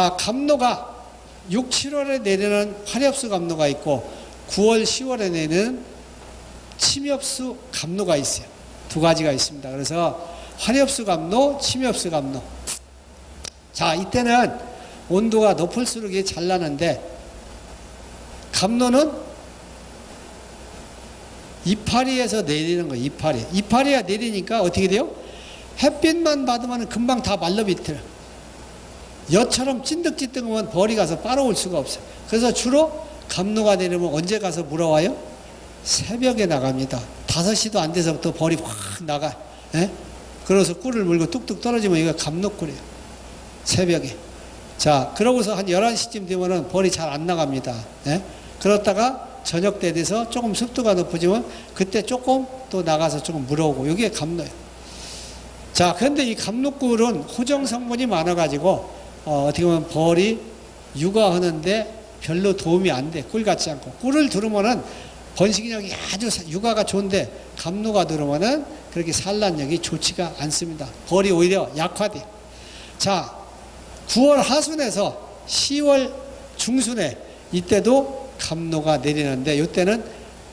자, 감로가 6, 7월에 내리는 화렵수 감로가 있고 9월, 10월에 내리는 침엽수 감로가 있어요. 두 가지가 있습니다. 그래서 화렵수 감로, 침엽수 감로. 자, 이때는 온도가 높을수록 이게 잘 나는데 감로는 이파리에서 내리는 거예요. 이파리. 이파리가 내리니까 어떻게 돼요? 햇빛만 받으면 금방 다 말라비틀어. 여처럼 찐득찐득하면 벌이 가서 빨아올 수가 없어요. 그래서 주로 감로가 내리면 언제 가서 물어와요? 새벽에 나갑니다. 5시도 안 돼서부터 벌이 확 나가. 예? 그래서 꿀을 물고 뚝뚝 떨어지면 이거 감로꿀이에요. 새벽에. 자, 그러고서 한 11시쯤 되면은 벌이 잘 안 나갑니다. 예? 그렇다가 저녁 때 돼서 조금 습도가 높아지면 그때 조금 또 나가서 조금 물어오고 이게 감로예요. 자, 그런데 이 감로꿀은 호정 성분이 많아가지고 어, 어떻게 보면 벌이 육아하는데 별로 도움이 안 돼. 꿀 같지 않고. 꿀을 두르면은 번식력이 아주 육아가 좋은데 감로가 들어오면은 그렇게 산란력이 좋지가 않습니다. 벌이 오히려 약화돼. 자, 9월 하순에서 10월 중순에 이때도 감로가 내리는데 이때는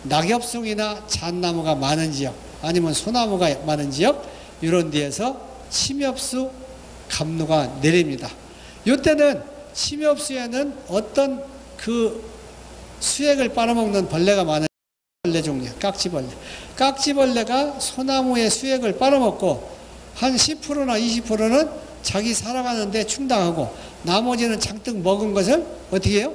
낙엽송이나 잣나무가 많은 지역 아니면 소나무가 많은 지역 이런 데에서 침엽수 감로가 내립니다. 이때는 침엽수에는 어떤 그 수액을 빨아먹는 벌레가 많은 벌레 종류, 깍지벌레. 깍지벌레가 소나무의 수액을 빨아먹고 한 10%나 20%는 자기 살아가는데 충당하고 나머지는 잔뜩 먹은 것을 어떻게 해요?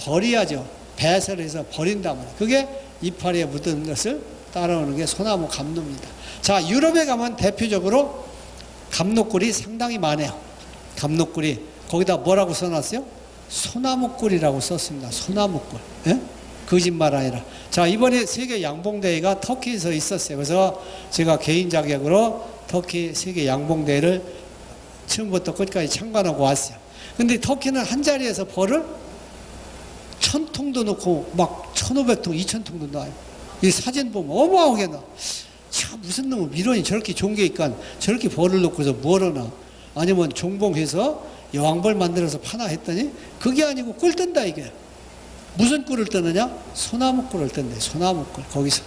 버려야죠. 배설해서 버린단 말이에요. 그게 이파리에 묻은 것을 따라오는 게 소나무 감로입니다. 자, 유럽에 가면 대표적으로 감로꿀이 상당히 많아요. 감로꿀이 거기다 뭐라고 써놨어요? 소나무꿀이라고 썼습니다. 소나무꿀. 예? 거짓말 아니라. 자, 이번에 세계 양봉대회가 터키에서 있었어요. 그래서 제가 개인 자격으로 터키 세계 양봉대회를 처음부터 끝까지 참관하고 왔어요. 근데 터키는 한 자리에서 벌을 천 통도 넣고 막 천오백 통, 이천 통도 나와요. 이 사진 보면 어마어마하게 나. 참 무슨 놈의 미련이 저렇게 있간 저렇게 벌을 넣고서 뭐하나 아니면 종봉해서 여왕벌 만들어서 파나 했더니 그게 아니고 꿀 뜬다 이게. 무슨 꿀을 뜨느냐? 소나무 꿀을 뜬대. 소나무 꿀 거기서.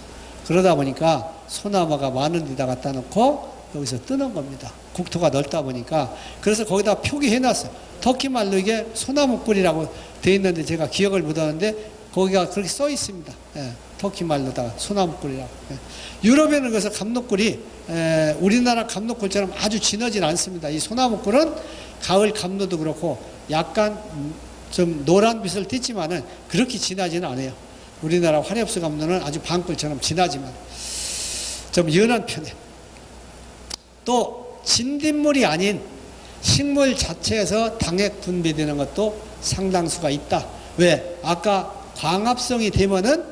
그러다 보니까 소나무가 많은 데다 갖다 놓고 여기서 뜨는 겁니다. 국토가 넓다 보니까 그래서 거기다 표기해 놨어요. 터키 말로 이게 소나무 꿀이라고 돼 있는데 제가 기억을 못하는데 거기가 그렇게 써 있습니다. 예, 터키 말로다가 소나무 꿀이라고. 예. 유럽에는 그래서 감로꿀이 에, 우리나라 감로꿀처럼 아주 진하진 않습니다. 이 소나무 꿀은 가을 감로도 그렇고 약간 좀 노란 빛을 띠지만은 그렇게 진하지는 않아요. 우리나라 화렵수 감로는 아주 방꿀처럼 진하지만 좀 연한 편에 또 진딧물이 아닌 식물 자체에서 당액 분비되는 것도 상당수가 있다. 왜? 아까 광합성이 되면은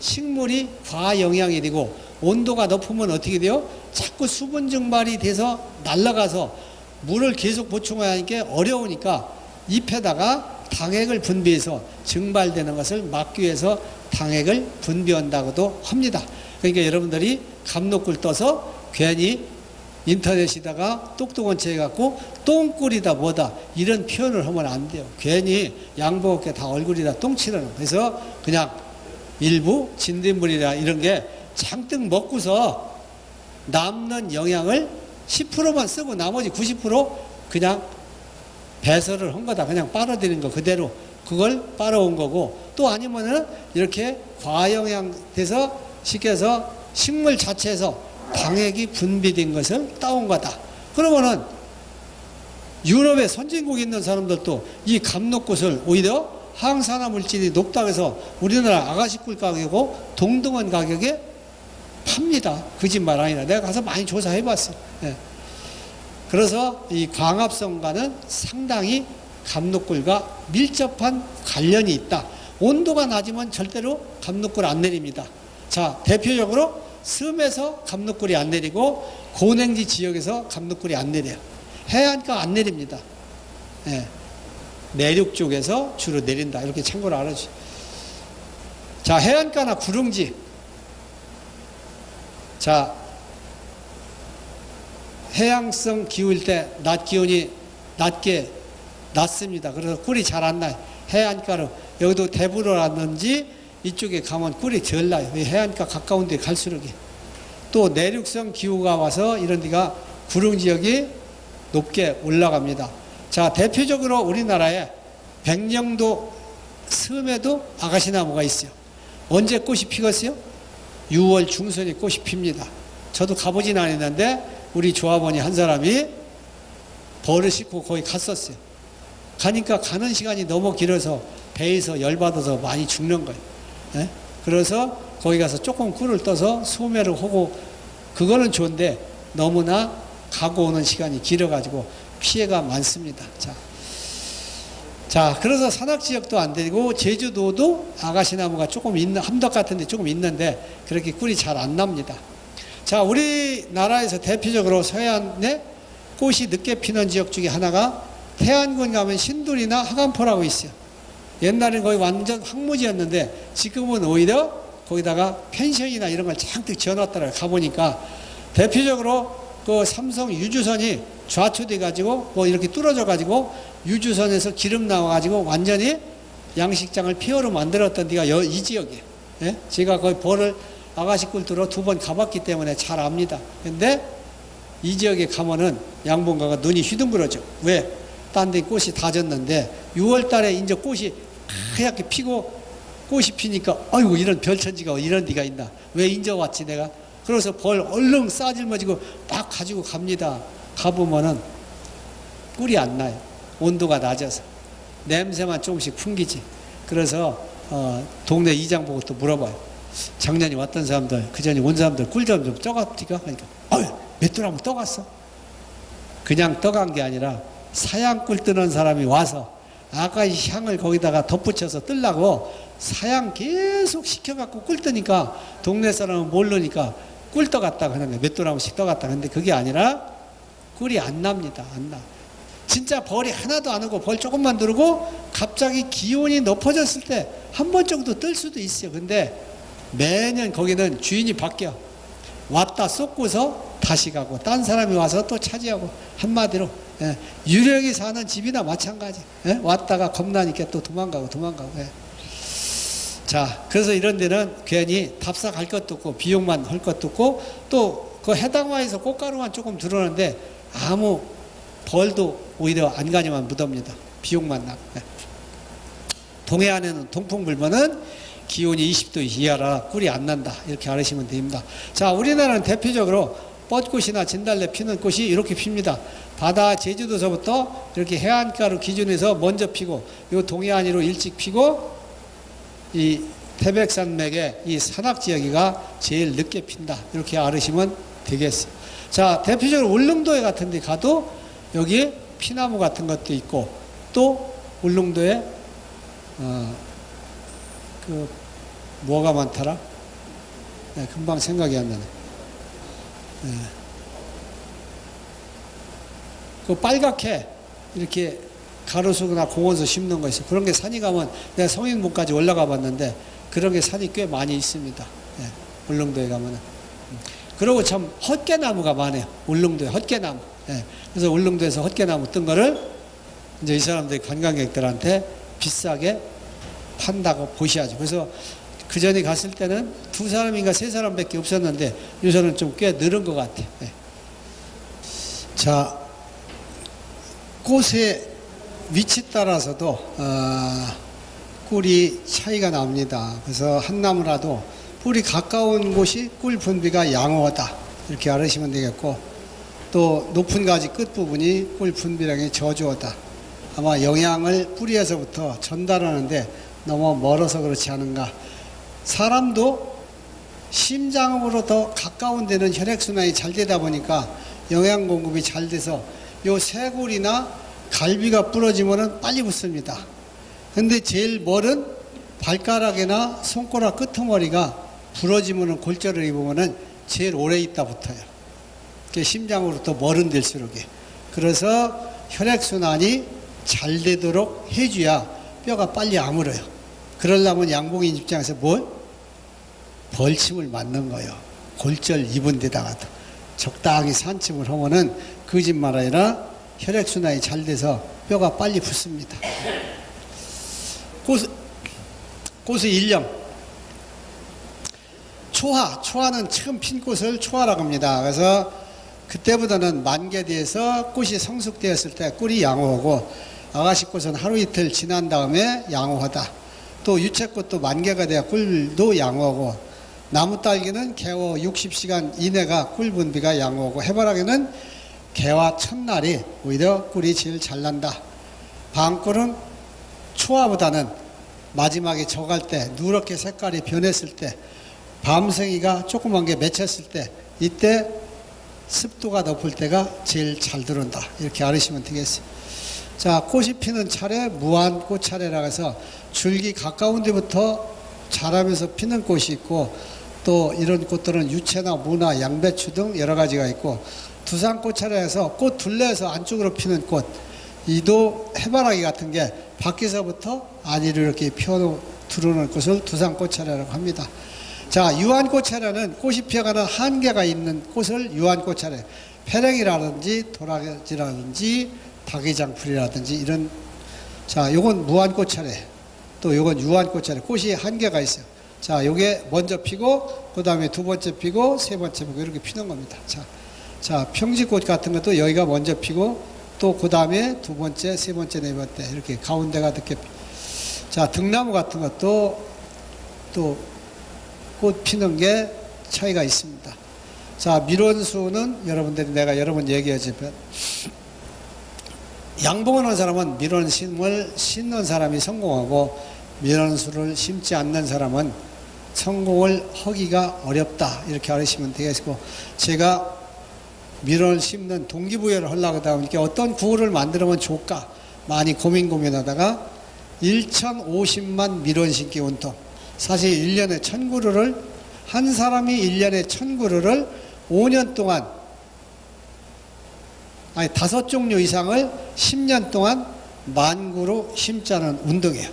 식물이 과영양이 되고 온도가 높으면 어떻게 돼요? 자꾸 수분 증발이 돼서 날아가서 물을 계속 보충하니까 어려우니까 잎에다가 당액을 분비해서 증발되는 것을 막기 위해서 당액을 분비한다고도 합니다. 그러니까 여러분들이 감로꿀 떠서 괜히 인터넷에다가 똑똑한 체 해갖고 똥꿀이다 뭐다 이런 표현을 하면 안 돼요. 괜히 양복에 다 얼굴이다 똥치는 그래서 그냥 일부 진딧물이나 이런 게 잔뜩 먹고서 남는 영양을 10%만 쓰고 나머지 90% 그냥 배설을 한 거다. 그냥 빨아들인 거 그대로 그걸 빨아온 거고 또 아니면은 이렇게 과영양 돼서 시켜서 식물 자체에서 당액이 분비된 것을 따온 거다. 그러면은 유럽에 선진국에 있는 사람들도 이 감로꽃을 오히려 항산화 물질이 높다고 해서 우리나라 아가씨 꿀 가격이고 동등한 가격에 팝니다. 거짓말 아니라 내가 가서 많이 조사해 봤어요. 예. 그래서 이 광합성과는 상당히 감로꿀과 밀접한 관련이 있다. 온도가 낮으면 절대로 감로꿀 안 내립니다. 자, 대표적으로 섬에서 감로꿀이 안 내리고 고냉지 지역에서 감로꿀이 안 내려요. 해안가 안 내립니다. 예. 내륙 쪽에서 주로 내린다. 이렇게 참고로 알아주세요. 자, 해안가나 구릉지. 자, 해양성 기후일 때 낮 기온이 낮게 낮습니다. 그래서 꿀이 잘 안 나요. 해안가로 여기도 대부로라든지 이쪽에 가면 꿀이 덜 나요. 왜 해안가 가까운 데 갈수록 또 내륙성 기후가 와서 이런 데가 구릉 지역이 높게 올라갑니다. 자, 대표적으로 우리나라에 백령도 섬에도 아가시나무가 있어요. 언제 꽃이 피겠어요? 6월 중순에 꽃이 핍니다. 저도 가보진 않았는데 우리 조합원이 한 사람이 벌을 싣고 거기 갔었어요. 가니까 가는 시간이 너무 길어서 배에서 열받아서 많이 죽는 거예요. 예? 그래서 거기 가서 조금 꿀을 떠서 소매를 하고 그거는 좋은데 너무나 가고 오는 시간이 길어가지고 피해가 많습니다. 자, 자, 그래서 산악 지역도 안 되고 제주도도 아가시나무가 조금 있는 함덕 같은데 조금 있는데 그렇게 꿀이 잘 안 납니다. 자, 우리나라에서 대표적으로 서해안에 꽃이 늦게 피는 지역 중에 하나가 태안군 가면 신돌이나 하간포라고 있어요. 옛날엔 거의 완전 황무지였는데 지금은 오히려 거기다가 펜션이나 이런 걸 잔뜩 지어놨더라고요. 가보니까 대표적으로 그 삼성 유주선이 좌초돼 가지고 뭐 이렇게 뚫어져 가지고 유주선에서 기름 나와 가지고 완전히 양식장을 폐허로 만들었던 데가 여, 이 지역이에요. 예? 제가 거기 벌을 아가씨 꿀두로 두 번 가봤기 때문에 잘 압니다. 근데 이 지역에 가면은 양봉가가 눈이 휘둥그러져. 왜? 딴 데 꽃이 다 졌는데 6월 달에 이제 꽃이 하얗게 피고 꽃이 피니까 아이고 이런 별천지가 이런 데가 있나. 왜 인제 왔지 내가? 그래서 벌 얼른 싸질머지고 막 가지고 갑니다. 가보면은 꿀이 안 나요. 온도가 낮아서. 냄새만 조금씩 풍기지. 그래서 어, 동네 이장 보고 또 물어봐요. 작년에 왔던 사람들, 그 전에 온 사람들 꿀좀 좀 떠갔지가? 그러니까 어휴 한번 떠갔어. 그냥 떠간 게 아니라 사양 꿀 뜨는 사람이 와서 이 향을 거기다가 덧붙여서 뜰라고 사양 계속 시켜갖고 꿀 뜨니까 동네 사람은 모르니까 꿀 떠갔다 그러는 거예요. 맷돌 한 번씩 떠갔다. 근데 그게 아니라 꿀이 안 납니다. 안 나. 진짜 벌이 하나도 안 오고 벌 조금만 들고 갑자기 기온이 높아졌을 때 한 번 정도 뜰 수도 있어요. 근데 매년 거기는 주인이 바뀌어. 왔다 쏟고서 다시 가고 딴 사람이 와서 또 차지하고 한마디로 예, 유령이 사는 집이나 마찬가지. 예, 왔다가 겁나니까 또 도망가고 도망가고. 예. 자, 그래서 이런 데는 괜히 답사 갈 것도 없고 비용만 할 것도 없고 또 그 해당 화에서 꽃가루만 조금 들어오는데 아무 벌도 오히려 안가니만 묻습니다. 비용만 나고. 예. 동해안에는 동풍 불면은 기온이 20도 이하라 꿀이 안 난다. 이렇게 알으시면 됩니다. 자, 우리나라는 대표적으로 뻗꽃이나 진달래 피는 꽃이 이렇게 핍니다. 바다 제주도서부터 이렇게 해안가로 기준해서 먼저 피고 요 동해안으로 일찍 피고 이 태백산맥의 이 산악 지역이가 제일 늦게 핀다. 이렇게 알으시면 되겠어요. 자, 대표적으로 울릉도에 같은 데 가도 여기 피나무 같은 것도 있고 또 울릉도에 어, 그 뭐가 많더라? 네, 금방 생각이 안 나네. 네. 그 빨갛게 이렇게 가로수나 공원에서 심는 거 있어. 그런 게 산이 가면 내가 성인문까지 올라가 봤는데 그런 게 산이 꽤 많이 있습니다. 예, 울릉도에 가면은. 음. 그리고 참 헛개나무가 많아요. 울릉도에 헛개나무. 예, 그래서 울릉도에서 헛개나무 뜬 거를 이제 이 사람들이 관광객들한테 비싸게 판다고 보셔야죠. 그래서 그 전에 갔을 때는 두 사람인가 세 사람밖에 없었는데 요새는 좀 꽤 늘은 것 같아요. 예. 자, 꽃의 위치 따라서도 어, 꿀이 차이가 납니다. 그래서 한 나무라도 꿀이 가까운 곳이 꿀 분비가 양호하다 이렇게 알으시면 되겠고 또 높은 가지 끝 부분이 꿀 분비량이 저조하다. 아마 영양을 뿌리에서부터 전달하는데 너무 멀어서 그렇지 않은가. 사람도 심장으로 더 가까운 데는 혈액순환이 잘 되다 보니까 영양 공급이 잘 돼서 요 쇄골이나 갈비가 부러지면 빨리 붙습니다. 근데 제일 멀은 발가락이나 손가락 끄트머리가 부러지면 골절을 입으면 제일 오래 있다 붙어요. 심장으로부터 멀은 데일수록에. 그래서 혈액순환이 잘 되도록 해줘야 뼈가 빨리 아물어요. 그러려면 양봉인 입장에서 뭘? 벌침을 맞는 거예요. 골절 입은 데다가도. 적당히 산침을 하면은 그집 말아니라 혈액순환이 잘 돼서 뼈가 빨리 붙습니다. 꽃, 꽃의 일령. 초화, 초화는 처음 핀 꽃을 초화라고 합니다. 그래서 그때보다는 만개 뒤에서 꽃이 성숙되었을 때 꿀이 양호하고 아가씨 꽃은 하루 이틀 지난 다음에 양호하다. 또 유채꽃도 만개가 돼야 꿀도 양호하고 나무 딸기는 개워 60시간 이내가 꿀 분비가 양호하고 해바라기는 개와 첫날이 오히려 꿀이 제일 잘 난다. 방꿀은 초화보다는 마지막에 적할 때 누렇게 색깔이 변했을 때 밤생이가 조그만 게 맺혔을 때 이때 습도가 높을 때가 제일 잘 들어온다. 이렇게 알으시면 되겠어요. 자, 꽃이 피는 차례, 무한 꽃 차례라 해서 줄기 가까운 데부터 자라면서 피는 꽃이 있고 또 이런 꽃들은 유채나 무나 양배추 등 여러 가지가 있고 두산 꽃 차례에서 꽃 둘레에서 안쪽으로 피는 꽃 이도 해바라기 같은 게 밖에서부터 안으로 이렇게 펴 들어오는 꽃을 두산 꽃 차례라고 합니다. 자, 유한꽃 차례는 꽃이 피어가는 한계가 있는 꽃을 유한꽃 차례. 페랭이라든지 도라지라든지 닭이장풀이라든지 이런 자, 요건 무한꽃 차례. 또 요건 유한꽃 차례. 꽃이 한계가 있어요. 자, 요게 먼저 피고 그 다음에 두 번째 피고 세 번째 피고 이렇게 피는 겁니다. 자. 자, 평지꽃 같은 것도 여기가 먼저 피고 또 그 다음에 두 번째, 세 번째, 네 번째 이렇게 가운데가 이렇게 자, 등나무 같은 것도 또 꽃 피는 게 차이가 있습니다. 자, 밀원수는 여러분들이 내가 여러 번 얘기하지만 양봉하는 사람은 밀원심을 심는 사람이 성공하고 밀원수를 심지 않는 사람은 성공을 하기가 어렵다. 이렇게 알으시면 되겠고 제가 밀원을 심는 동기부여를 하려고 하다 보니까 어떤 구호를 만들면 좋을까 많이 고민 고민하다가 1,050만 밀원 심기 운동 사실 1년에 1000그루를 한 사람이 1년에 1000그루를 5년 동안 아니 다섯 종류 이상을 10년 동안 만 그루 심자는 운동이에요.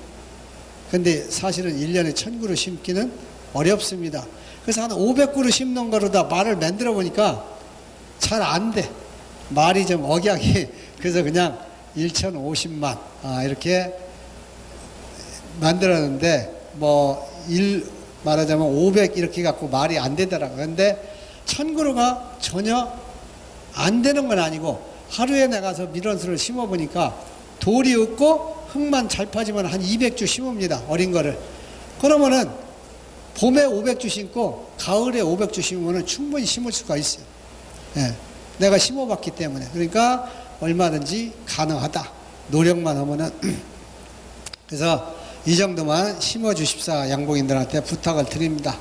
근데 사실은 1년에 1000그루 심기는 어렵습니다. 그래서 한 500그루 심는 거로다 말을 만들어 보니까 잘 안 돼. 말이 좀 억양이 그래서 그냥 1,050만 아, 이렇게 만들었는데 뭐 일 말하자면 500 이렇게 갖고 말이 안 되더라고요. 근데 천그루가 전혀 안 되는 건 아니고 하루에 나가서 밀원수를 심어 보니까 돌이 없고 흙만 잘 파지면 한 200주 심읍니다. 어린 거를. 그러면은 봄에 500주 심고 가을에 500주 심으면 충분히 심을 수가 있어요. 예. 내가 심어봤기 때문에. 그러니까 얼마든지 가능하다. 노력만 하면은. 그래서 이 정도만 심어주십사 양봉인들한테 부탁을 드립니다.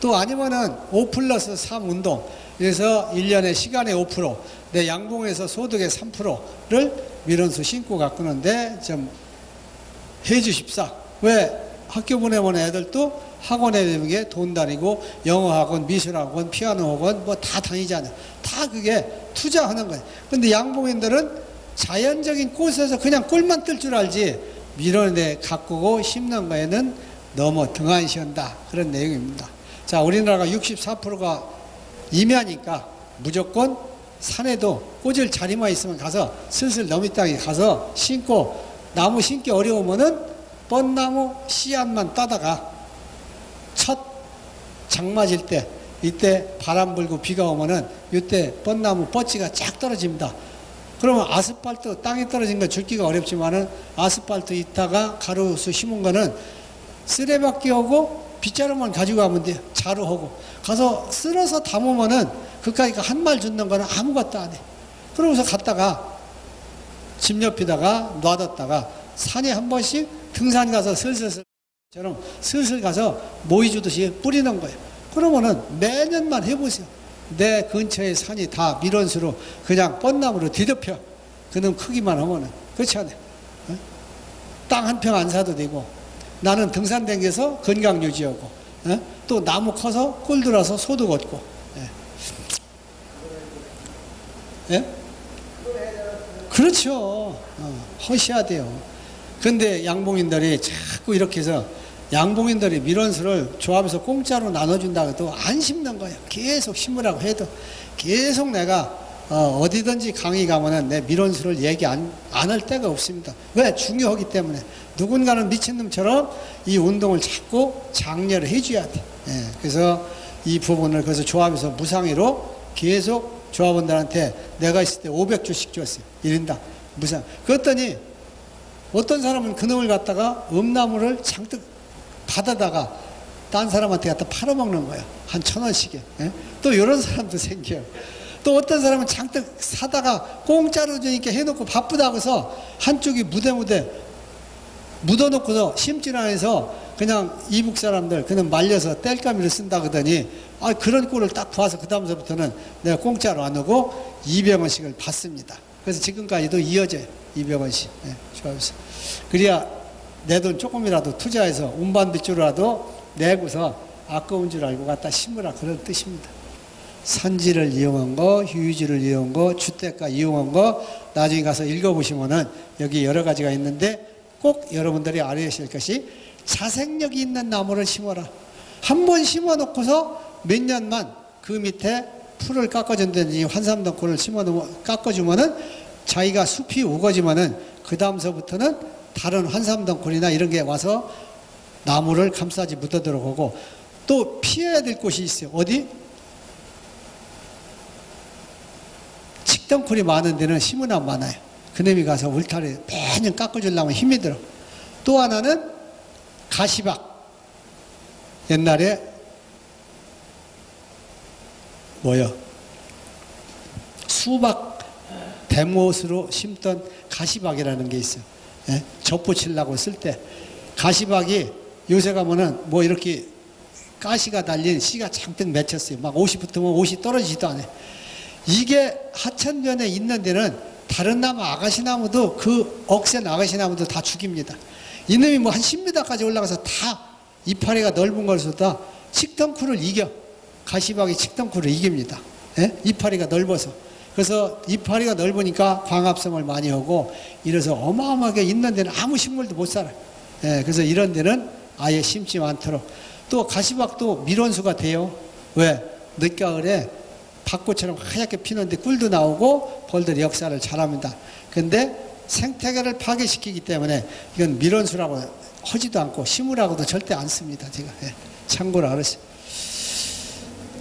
또 아니면은 5 플러스 3 운동. 그래서 1년에 시간의 5%, 내 양봉에서 소득의 3%를 밀원수 신고 가꾸는데 좀 해주십사. 왜 학교 보내면 애들도 학원에 되는 게 돈 다니고 영어 학원, 미술 학원, 피아노 학원 뭐 다 다니잖아요. 다 그게 투자하는 거예요. 근데 양봉인들은 자연적인 꽃에서 그냥 꿀만 뜰 줄 알지 밀원에 가꾸고 심는 거에는 너무 등한시한다. 그런 내용입니다. 자, 우리나라가 64%가 임야니까 무조건 산에도 꽂을 자리만 있으면 가서 슬슬 너미 땅에 가서 심고 나무 심기 어려우면은 뻔나무 씨앗만 따다가 첫 장맞을 때 이때 바람 불고 비가 오면은 이때 뻔나무 뻗지가 쫙 떨어집니다. 그러면 아스팔트 땅에 떨어진 거 줄기가 어렵지만은 아스팔트 있다가 가로수 심은 거는 쓰레받기 하고 빗자루만 가지고 가면 돼요. 자루하고. 가서 쓸어서 담으면은 그까이 한말 줍는 거는 아무것도 안 해. 그러고서 갔다가 집 옆에다가 놔뒀다가 산에 한 번씩 등산 가서 슬슬슬 처럼 슬슬 가서 모이 주듯이 뿌리는 거예요. 그러면은 매년만 해보세요. 내 근처에 산이 다 밀원수로 그냥 뻔나무로 뒤덮여. 그놈 크기만 하면은. 그렇지 않아요? 어? 땅한 평 안 사도 되고 나는 등산 댕겨서 건강 유지하고 어? 또 나무 커서 꿀 들어서 소득 얻고 예? 예? 그렇죠 어, 하셔야 돼요 근데 양봉인들이 자꾸 이렇게 해서 양봉인들이 밀원수를 조합에서 공짜로 나눠준다고 해도 안 심는 거예요 계속 심으라고 해도 계속 내가 어, 어디든지 강의 가면은 내 미론수를 얘기 안할 데가 없습니다. 왜? 중요하기 때문에. 누군가는 미친놈처럼 이 운동을 자꾸 장려를 해줘야 돼. 예, 그래서 이 부분을 그래서 조합에서 무상의로 계속 조합원들한테 내가 있을 때 500주씩 줬어요. 1인당. 무상. 그랬더니 어떤 사람은 그놈을 갖다가 음나무를 잔뜩 받아다가 딴 사람한테 갖다 팔아먹는 거예요. 한천 원씩에. 예? 또 이런 사람도 생겨요. 또 어떤 사람은 잔뜩 사다가 공짜로 주니까 해놓고 바쁘다고서 한쪽이 무대무대 묻어놓고서 심질 안에서 그냥 이북 사람들 그냥 말려서 땔감이를 쓴다 그러더니 아 그런 꼴을 딱 봐서 그 다음서부터는 내가 공짜로 안 오고 200원씩을 받습니다. 그래서 지금까지도 이어져요. 200원씩. 네, 좋아서 그래야 내 돈 조금이라도 투자해서 운반비줄이라도 내고서 아까운 줄 알고 갖다 심으라 그런 뜻입니다. 산지를 이용한 거, 휴유지를 이용한 거, 주택가 이용한 거 나중에 가서 읽어보시면은 여기 여러 가지가 있는데 꼭 여러분들이 알아야 할 것이 자생력이 있는 나무를 심어라. 한 번 심어 놓고서 몇 년만 그 밑에 풀을 깎아준다든지 환삼덩굴을 심어 놓으면 깎아주면은 자기가 숲이 우거지면은 그 다음서부터는 다른 환삼덩굴이나 이런 게 와서 나무를 감싸지 못하도록 하고 또 피해야 될 곳이 있어요. 어디? 식덩굴이 많은 데는 심은 안 많아요. 그놈이 가서 울타리 매년 깎아주려면 힘이 들어. 또 하나는 가시박. 옛날에 뭐요? 수박 대못으로 심던 가시박이라는 게 있어요. 예? 접붙이려고 쓸 때. 가시박이 요새 가면은 뭐 이렇게 가시가 달린 씨가 잔뜩 맺혔어요. 막 옷이 붙으면 옷이 떨어지지도 않아요. 이게 하천변에 있는 데는 다른 나무 아가시나무도 그 억센 아가시나무도 다 죽입니다. 이놈이 뭐 한 10m까지 올라가서 다 이파리가 넓은 걸수다 칡덩쿨을 이겨. 가시박이 칡덩쿨을 이깁니다. 예? 이파리가 넓어서. 그래서 이파리가 넓으니까 광합성을 많이 하고 이래서 어마어마하게 있는 데는 아무 식물도 못 살아요. 예, 그래서 이런 데는 아예 심지 않도록. 또 가시박도 밀원수가 돼요. 왜? 늦가을에 밭꽃처럼 하얗게 피는데 꿀도 나오고 벌들이 역사를 잘합니다. 근데 생태계를 파괴시키기 때문에 이건 밀원수라고 하지도 않고 심으라고도 절대 안 씁니다. 제가 예, 참고로 알았어요.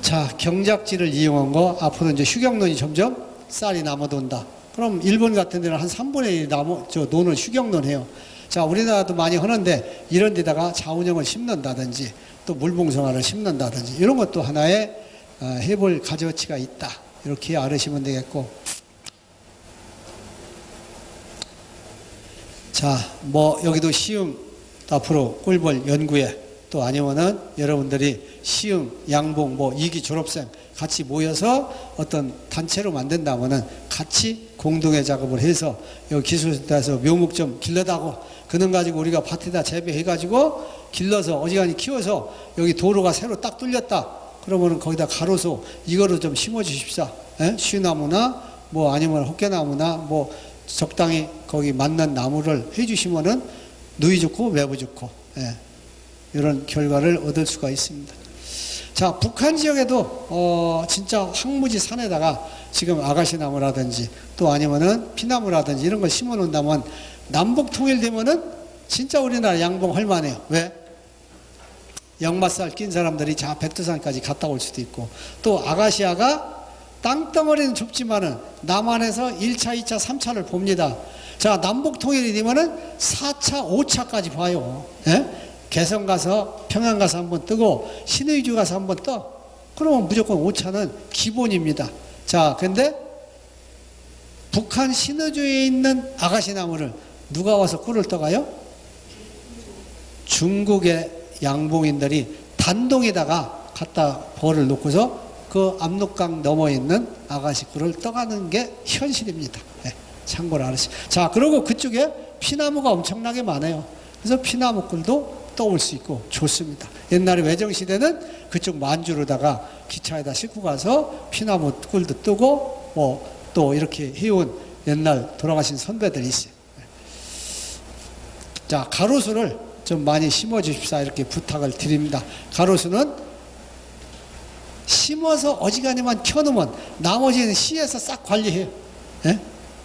자 경작지를 이용한 거 앞으로 이제 휴경론이 점점 쌀이 남아돈다. 그럼 일본 같은 데는 한 3분의 1 남아 저 논을 휴경론 해요. 자 우리나라도 많이 하는데 이런 데다가 자운형을 심는다든지 또 물봉성화를 심는다든지 이런 것도 하나의 어, 해볼 가져치가 있다. 이렇게 알으시면 되겠고. 자, 뭐 여기도 시음 앞으로 꿀벌 연구에 또 아니면은 여러분들이 시음, 양봉, 뭐 이기 졸업생 같이 모여서 어떤 단체로 만든다면은 같이 공동의 작업을 해서 여기 기술센터에서 묘목 좀 길러다고 그는 가지고 우리가 밭에다 재배해가지고 길러서 어지간히 키워서 여기 도로가 새로 딱 뚫렸다. 그러면은 거기다 가로수 이거를 좀 심어 주십사. 예? 쉬나무나 뭐 아니면 호깨나무나 뭐 적당히 거기 맞는 나무를 해 주시면은 누이 좋고 외부 좋고 예. 이런 결과를 얻을 수가 있습니다. 자, 북한 지역에도 어 진짜 황무지 산에다가 지금 아가씨 나무라든지 또 아니면은 피나무라든지 이런 걸 심어 놓는다면 남북 통일되면은 진짜 우리나라 양봉 할 만해요. 왜? 역마살 낀 사람들이 자 백두산까지 갔다 올 수도 있고 또 아가시아가 땅덩어리는 좁지만은 남한에서 1차, 2차, 3차를 봅니다. 자, 남북 통일이 되면은 4차, 5차까지 봐요. 예? 개성 가서 평양 가서 한번 뜨고 신의주 가서 한번 떠. 그러면 무조건 5차는 기본입니다. 자, 근데 북한 신의주에 있는 아가씨 나무를 누가 와서 꿀을 떠가요? 중국의 양봉인들이 단동에다가 갖다 벌을 놓고서 그 압록강 넘어 있는 아가씨 꿀을 떠가는 게 현실입니다. 네, 참고로 알으시. 자, 그리고 그쪽에 피나무가 엄청나게 많아요. 그래서 피나무 꿀도 떠올 수 있고 좋습니다. 옛날에 외정시대는 그쪽 만주로다가 기차에다 싣고 가서 피나무 꿀도 뜨고 뭐 또 이렇게 해온 옛날 돌아가신 선배들이 있어요. 자, 가로수를 좀 많이 심어 주십사 이렇게 부탁을 드립니다. 가로수는 심어서 어지간히만 켜놓으면 나머지는 시에서 싹 관리해요. 예?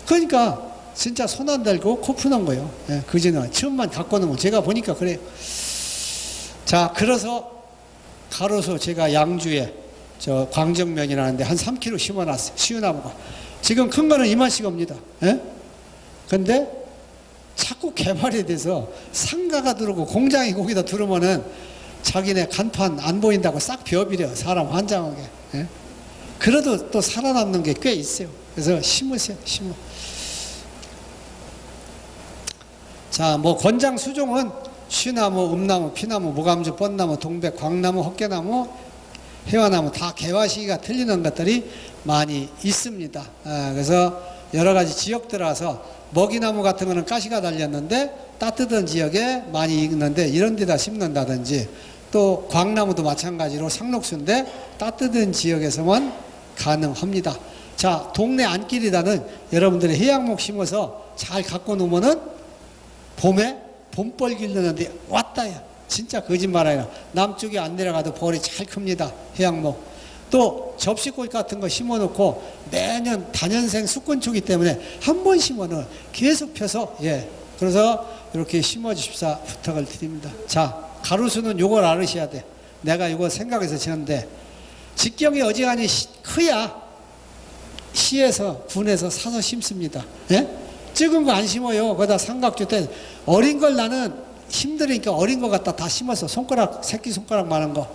그러니까 진짜 손 안 달고 코 푸는 거예요. 예, 그지는 처음만 갖고 놓으면 제가 보니까 그래요. 자, 그래서 가로수 제가 양주에 저 광정면이라는데 한 3kg 심어놨어요. 시우나무가. 지금 큰 거는 이만씩 옵니다. 예? 근데 자꾸 개발이 돼서 상가가 들어오고 공장이 거기다 들어오면은 자기네 간판 안 보인다고 싹 비워비려 사람 환장하게. 예? 그래도 또 살아남는 게 꽤 있어요. 그래서 심으세요, 심어. 자, 뭐 권장 수종은 쉬나무, 음나무, 피나무, 모감주, 뻔나무, 동백, 광나무, 헛개나무, 해화나무 다 개화 시기가 틀리는 것들이 많이 있습니다. 아, 그래서 여러 가지 지역 들어서 먹이나무 같은 거는 가시가 달렸는데 따뜻한 지역에 많이 익는데 이런 데다 심는다든지 또 광나무도 마찬가지로 상록수인데 따뜻한 지역에서만 가능합니다. 자, 동네 안길이다는 여러분들이 해양목 심어서 잘 갖고 놓으면은 봄에 봄벌 길르는데 왔다야. 진짜 거짓말 아니라 남쪽에 안 내려가도 벌이 잘 큽니다. 해양목. 또 접시꽃 같은 거 심어놓고 매년 단연생 수권초기 때문에 한 번 심어는 계속 펴서 예 그래서 이렇게 심어주십사 부탁을 드립니다. 자 가로수는 요걸 알으셔야 돼. 내가 이거 생각해서 지는데 직경이 어지간히 시- 크야 시에서 군에서 사서 심습니다. 예? 찍은 거 안 심어요. 거기다 삼각주 때 어린 걸 나는 힘드니까 어린 거 갖다 다 심어서 손가락 새끼 손가락 많은 거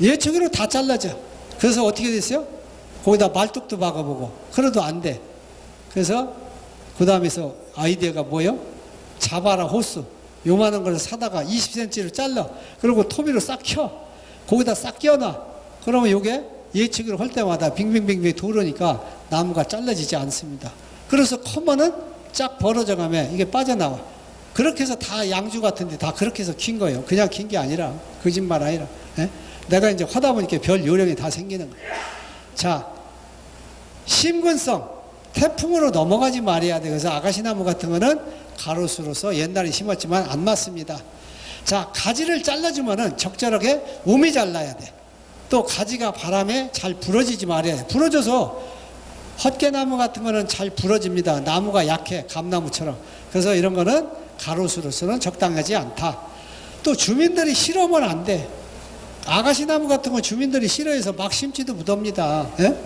예측으로 다 잘라져. 그래서 어떻게 됐어요? 거기다 말뚝도 박아보고 그래도 안 돼. 그래서 그 다음에서 아이디어가 뭐예요? 잡아라 호스. 요만한 걸 사다가 20cm를 잘라. 그리고 토비로 싹 켜. 거기다 싹 끼워놔. 그러면 요게 예측으로 할 때마다 빙빙빙빙 돌으니까 나무가 잘라지지 않습니다. 그래서 커면은 쫙 벌어져 가면 이게 빠져나와. 그렇게 해서 다 양주 같은데 다 그렇게 해서 킨 거예요. 그냥 킨 게 아니라 거짓말 아니라. 예? 내가 이제 하다 보니까 별 요령이 다 생기는 거예요. 자, 심근성 태풍으로 넘어가지 말아야 돼. 그래서 아가시나무 같은 거는 가로수로서 옛날에 심었지만 안 맞습니다. 자, 가지를 잘라주면은 적절하게 우미 잘라야 돼. 또 가지가 바람에 잘 부러지지 말아야 돼. 부러져서 헛개나무 같은 거는 잘 부러집니다. 나무가 약해, 감나무처럼. 그래서 이런 거는 가로수로서는 적당하지 않다. 또 주민들이 싫어하면 안 돼. 아가시나무 같은 건 주민들이 싫어해서 막 심지도 못합니다. 예?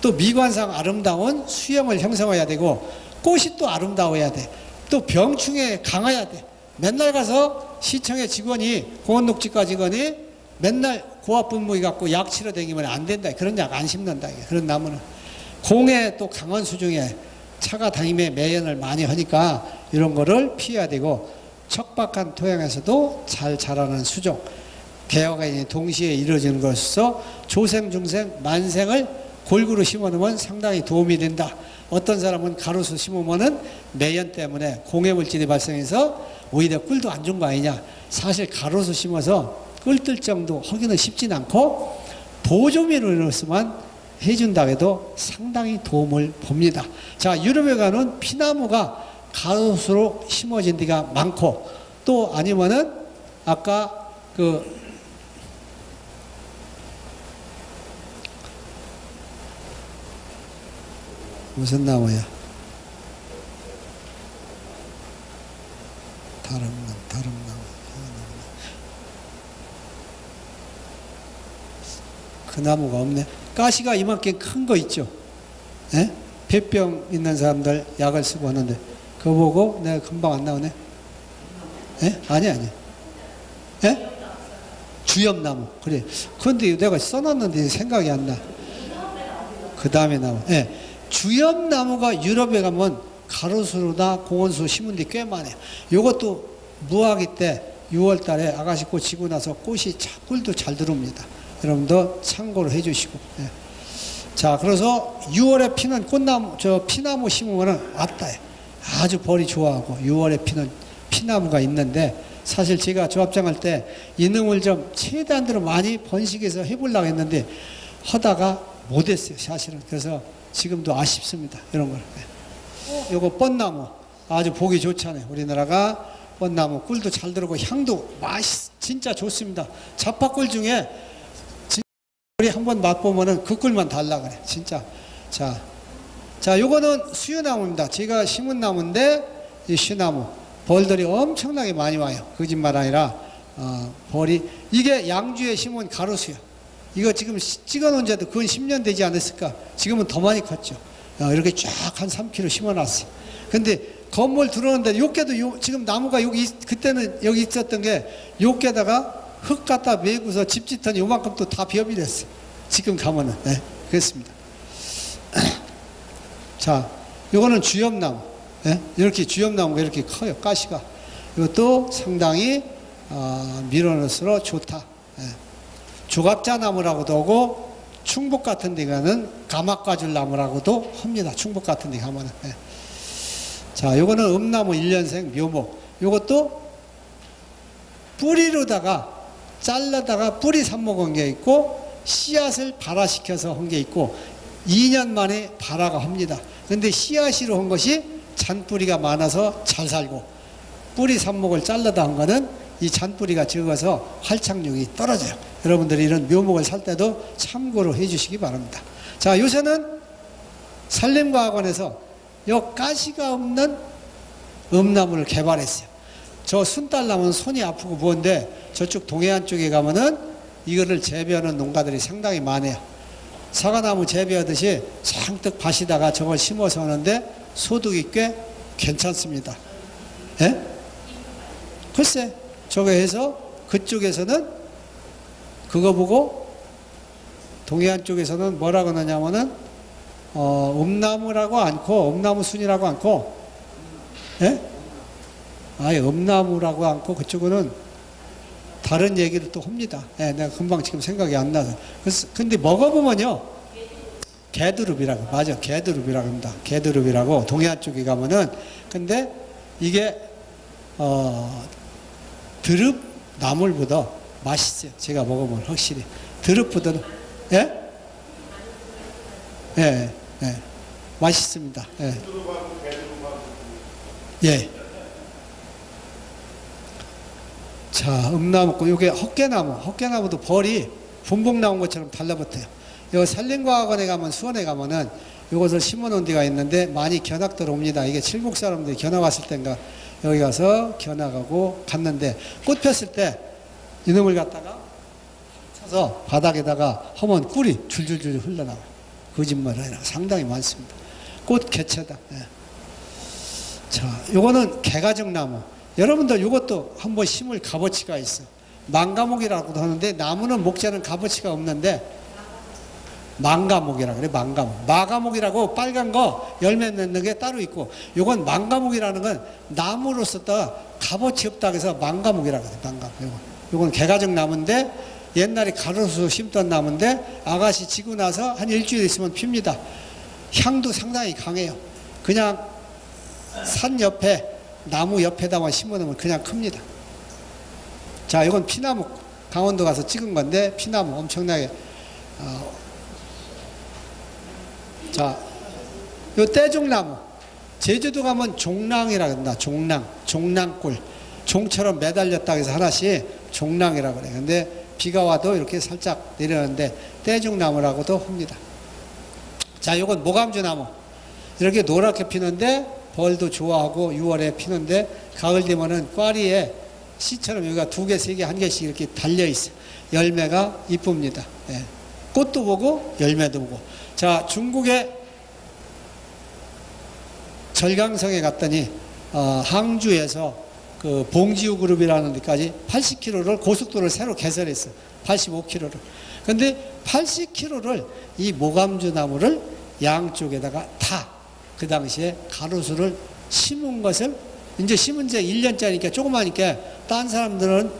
또 미관상 아름다운 수영을 형성해야 되고 꽃이 또 아름다워야 돼. 또 병충해 강해야 돼. 맨날 가서 시청의 직원이 공원녹지과 직원이 맨날 고압 분무기 갖고 약 치러 다니면 안 된다. 그런 약 안 심는다. 그런 나무는 공해 또 강원 수중에 차가 다니며 매연을 많이 하니까 이런 거를 피해야 되고 척박한 토양에서도 잘 자라는 수종 개화가 동시에 이루어지는 것으로서 조생 중생 만생을 골고루 심어놓으면 상당히 도움이 된다. 어떤 사람은 가로수 심으면은 매연 때문에 공해 물질이 발생해서 오히려 꿀도 안 좋은 거 아니냐. 사실 가로수 심어서 꿀 뜰 정도 하기는 쉽진 않고 보조미로 넣었으면 해준다고 해도 상당히 도움을 봅니다. 자, 유럽에 가는 피나무가 가로수로 심어진 데가 많고 또 아니면은 아까 그 무슨 나무야? 다름나무, 다름나무. 그 나무가 없네. 가시가 이만큼 큰 거 있죠? 예? 폐병 있는 사람들 약을 쓰고 하는데, 그거 보고 내가 금방 안 나오네? 예? 아니, 아니. 예? 주엽나무. 그래. 그런데 내가 써놨는데 생각이 안 나. 그 다음에 나무. 예. 주엽나무가 유럽에 가면 가로수로나 공원수 심은 데 꽤 많아요. 요것도 무화기 때 6월 달에 아가씨 꽃 지고 나서 꿀도 잘 들어옵니다. 여러분도 참고로 해 주시고. 예. 자, 그래서 6월에 피는 꽃나무, 저 피나무 심으면 왔다. 아주 벌이 좋아하고 6월에 피는 피나무가 있는데 사실 제가 조합장 할 때 이놈을 좀 최대한대로 많이 번식해서 해보려고 했는데 하다가 못했어요, 사실은. 그래서 지금도 아쉽습니다. 이런 걸. 네. 요거 뻔나무 아주 보기 좋잖아요. 우리나라가 뻔나무 꿀도 잘 들어오고 향도 맛이 진짜 좋습니다. 자파꿀 중에 우리 한번 맛보면은 그 꿀만 달라 그래. 진짜. 자. 자, 요거는 수유나무입니다. 제가 심은 나무인데 이 수나무 벌들이 엄청나게 많이 와요. 거짓말 아니라 어, 벌이 이게 양주에 심은 가로수요. 이거 지금 시- 찍어놓은 지도 그건 10년 되지 않았을까? 지금은 더 많이 컸죠. 어, 이렇게 쫙 한 3kg 심어놨어요. 근데 건물 들어오는데 요께도 요, 지금 나무가 여기 있- 그때는 여기 있었던 게 요께다가 흙 갖다 메고서 집 짓더니 요만큼 또 다 비어버렸어요. 지금 가면은 네, 그렇습니다. 자, 요거는 주엽나무. 예? 이렇게 주엽나무가 이렇게 커요. 가시가. 이것도 상당히 어, 밀어넣을수록 좋다. 예. 조갑자 나무라고도 하고 충북 같은 데 가는 가막가줄 나무라고도 합니다. 충북 같은 데 가면은. 예. 자, 요거는 음나무 1년생 묘목. 요것도 뿌리로다가 잘라다가 뿌리 삽목한 게 있고 씨앗을 발화시켜서 한 게 있고 2년 만에 발화가 합니다. 근데 씨앗으로 한 것이 잔뿌리가 많아서 잘 살고 뿌리 삽목을 잘라다 한 거는 이 잔뿌리가 적어서 활착력이 떨어져요. 여러분들이 이런 묘목을 살 때도 참고로 해 주시기 바랍니다. 자, 요새는 산림과학원에서 요 가시가 없는 음나무를 개발했어요. 저 순달나무는 손이 아프고 뭔데 저쪽 동해안 쪽에 가면은 이거를 재배하는 농가들이 상당히 많아요. 사과나무 재배하듯이 잔뜩 밭에다가 저걸 심어서 하는데 소득이 꽤 괜찮습니다. 예? 글쎄, 저거 해서 그쪽에서는 그거 보고 동해안 쪽에서는 뭐라고 하냐면은 어, 음나무라고 않고 음나무 순이라고 않고 예? 아예 음나무라고 않고 그쪽은 다른 얘기를 또 합니다. 예, 내가 금방 지금 생각이 안 나서. 그래서 근데 먹어보면요. 개두릅이라고 맞아 개두릅이라고 합니다. 개두릅이라고 동해안 쪽에 가면은 근데 이게 어 드릅 나물보다 맛있어요. 제가 먹어보면 확실히 드릅보다는 예? 예, 예, 맛있습니다. 예. 예. 자, 음나무, 요게 헛개나무, 헛개나무도 벌이 분봉 나온 것처럼 달라붙어요. 요 산림과학원에 가면, 수원에 가면은 요것을 심어 놓은 데가 있는데 많이 견학들 옵니다. 이게 칠곡 사람들이 견학 왔을 땐가 여기 가서 견학하고 갔는데 꽃 폈을 때 이놈을 갖다가 쳐서 바닥에다가 하면 꿀이 줄줄줄 흘러나와요. 거짓말 아니라 상당히 많습니다. 꽃 개체다. 예. 자, 요거는 개가적 나무. 여러분들 이것도 한번 심을 값어치가 있어. 망가목이라고도 하는데 나무는 목재는 값어치가 없는데 망가목이라 그래 망가목. 마가목이라고 빨간 거 열매 맺는 게 따로 있고 요건 망가목이라는 건 나무로서 다 값어치 없다 그래서 망가목이라 그래 망가목. 요건, 요건 개가적 나무인데 옛날에 가로수 심던 나무인데 아가씨 지고 나서 한 일주일 있으면 핍니다. 향도 상당히 강해요. 그냥 산 옆에 나무 옆에다만 심어놓으면 그냥 큽니다. 자, 이건 피나무 강원도 가서 찍은 건데 피나무 엄청나게 어, 자, 요 떼종나무 제주도 가면 종랑이라 그런다. 종랑, 종랑꿀 종처럼 매달렸다 해서 하나씩 종랑이라 그래. 근데 비가 와도 이렇게 살짝 내려오는데 떼종나무라고도 합니다. 자, 요건 모감주나무 이렇게 노랗게 피는데 벌도 좋아하고 6월에 피는데 가을 되면은 꽈리에 씨처럼 여기가 두 개, 세 개, 한 개씩 이렇게 달려 있어요. 열매가 이쁩니다. 예. 꽃도 보고 열매도 보고. 자, 중국의 절강성에 갔더니 어, 항주에서 그 봉지우 그룹이라는 데까지 80km를 고속도로를 새로 개설했어요. 85km를. 근데 80km를 이 모감주 나무를 양쪽에다가 다 그 당시에 가로수를 심은 것을 이제 심은 지 1년짜리니까 조그마니까 딴 사람들은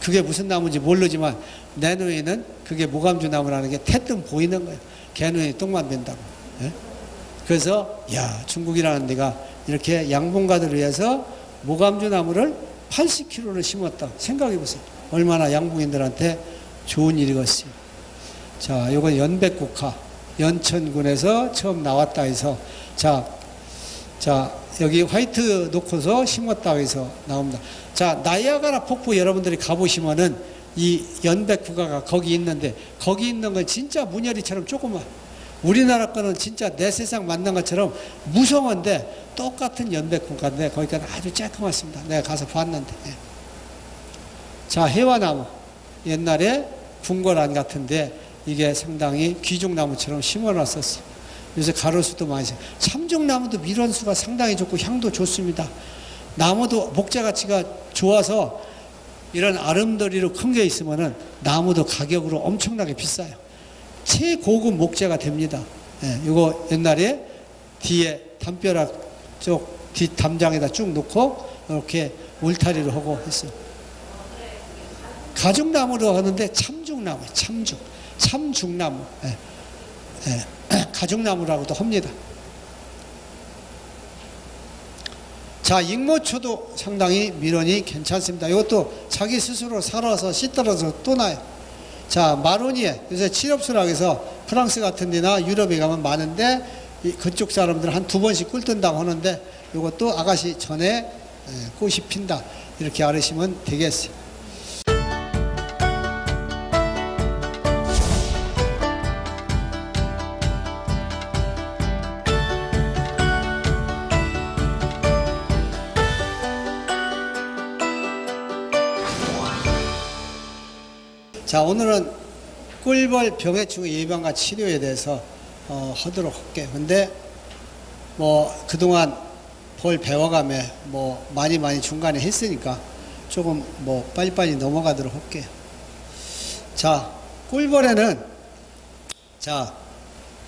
그게 무슨 나무인지 모르지만 내 눈에는 그게 모감주 나무라는 게 태뜸 보이는 거예요. 걔 눈에 똥만 된다고. 예? 그래서 야 중국이라는 데가 이렇게 양봉가들을 위해서 모감주 나무를 80kg를 심었다. 생각해 보세요. 얼마나 양봉인들한테 좋은 일이겠어요. 자, 요건 연백국화 연천군에서 처음 나왔다 해서 자, 자 여기 화이트 놓고서 심었다 해서 나옵니다. 자 나이아가라 폭포 여러분들이 가보시면은 이 연백구가가 거기 있는데 거기 있는 건 진짜 문열이처럼 조그만 우리나라 거는 진짜 내 세상 만난 것처럼 무성한데 똑같은 연백구가인데 거기가 아주 쬐끄맣습니다. 내가 가서 봤는데. 예. 자, 해화나무. 옛날에 궁궐안 같은데 이게 상당히 귀중나무처럼 심어놨었어요. 요새 가로수도 많이 생 참종나무도 밀원수가 상당히 좋고 향도 좋습니다. 나무도 목재 가치가 좋아서 이런 아름다리로 큰 게 있으면은 나무도 가격으로 엄청나게 비싸요. 최고급 목재가 됩니다. 예, 이거 옛날에 뒤에 담벼락 쪽 뒷 담장에다 쭉 놓고 이렇게 울타리를 하고 했어요. 가죽나무로 하는데 참죽나무, 참죽, 참죽나무, 예, 예, 가죽나무라고도 합니다. 자, 익모초도 상당히 민원이 괜찮습니다. 이것도 자기 스스로 살아서 씨떨어서 또 나요. 자, 마로니에 요새 칠엽수락에서 프랑스 같은 데나 유럽에 가면 많은데 그쪽 사람들 한 두 번씩 꿀 뜬다고 하는데 이것도 아가씨 전에 예, 꽃이 핀다. 이렇게 알으시면 되겠어요. 자, 오늘은 꿀벌 병해충 예방과 치료에 대해서 어, 하도록 할게요. 근데 뭐 그동안 벌 배워가며 뭐 많이 많이 중간에 했으니까 조금 뭐 빨리빨리 넘어가도록 할게요. 자, 꿀벌에는 자,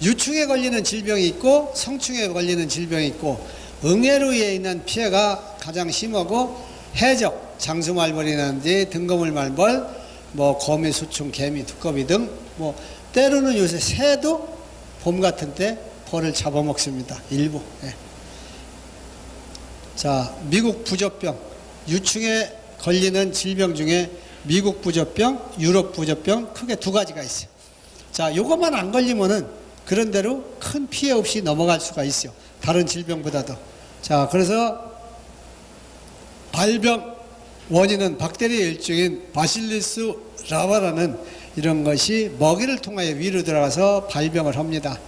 유충에 걸리는 질병이 있고 성충에 걸리는 질병이 있고 응애로 인한 피해가 가장 심하고 해적, 장수말벌이라든지 등거물말벌, 뭐 거미, 수충, 개미, 두꺼비 등 뭐 때로는 요새 새도 봄 같은 때 벌을 잡아먹습니다. 일부. 예. 자, 미국 부조병 유충에 걸리는 질병 중에 미국 부조병, 유럽 부조병 크게 두 가지가 있어요. 자, 요것만 안 걸리면은 그런 대로 큰 피해 없이 넘어갈 수가 있어요. 다른 질병보다도. 자, 그래서 발병 원인은 박테리아 일종인 바실리스 라바라는 이런 것이 먹이를 통하여 위로 들어가서 발병을 합니다.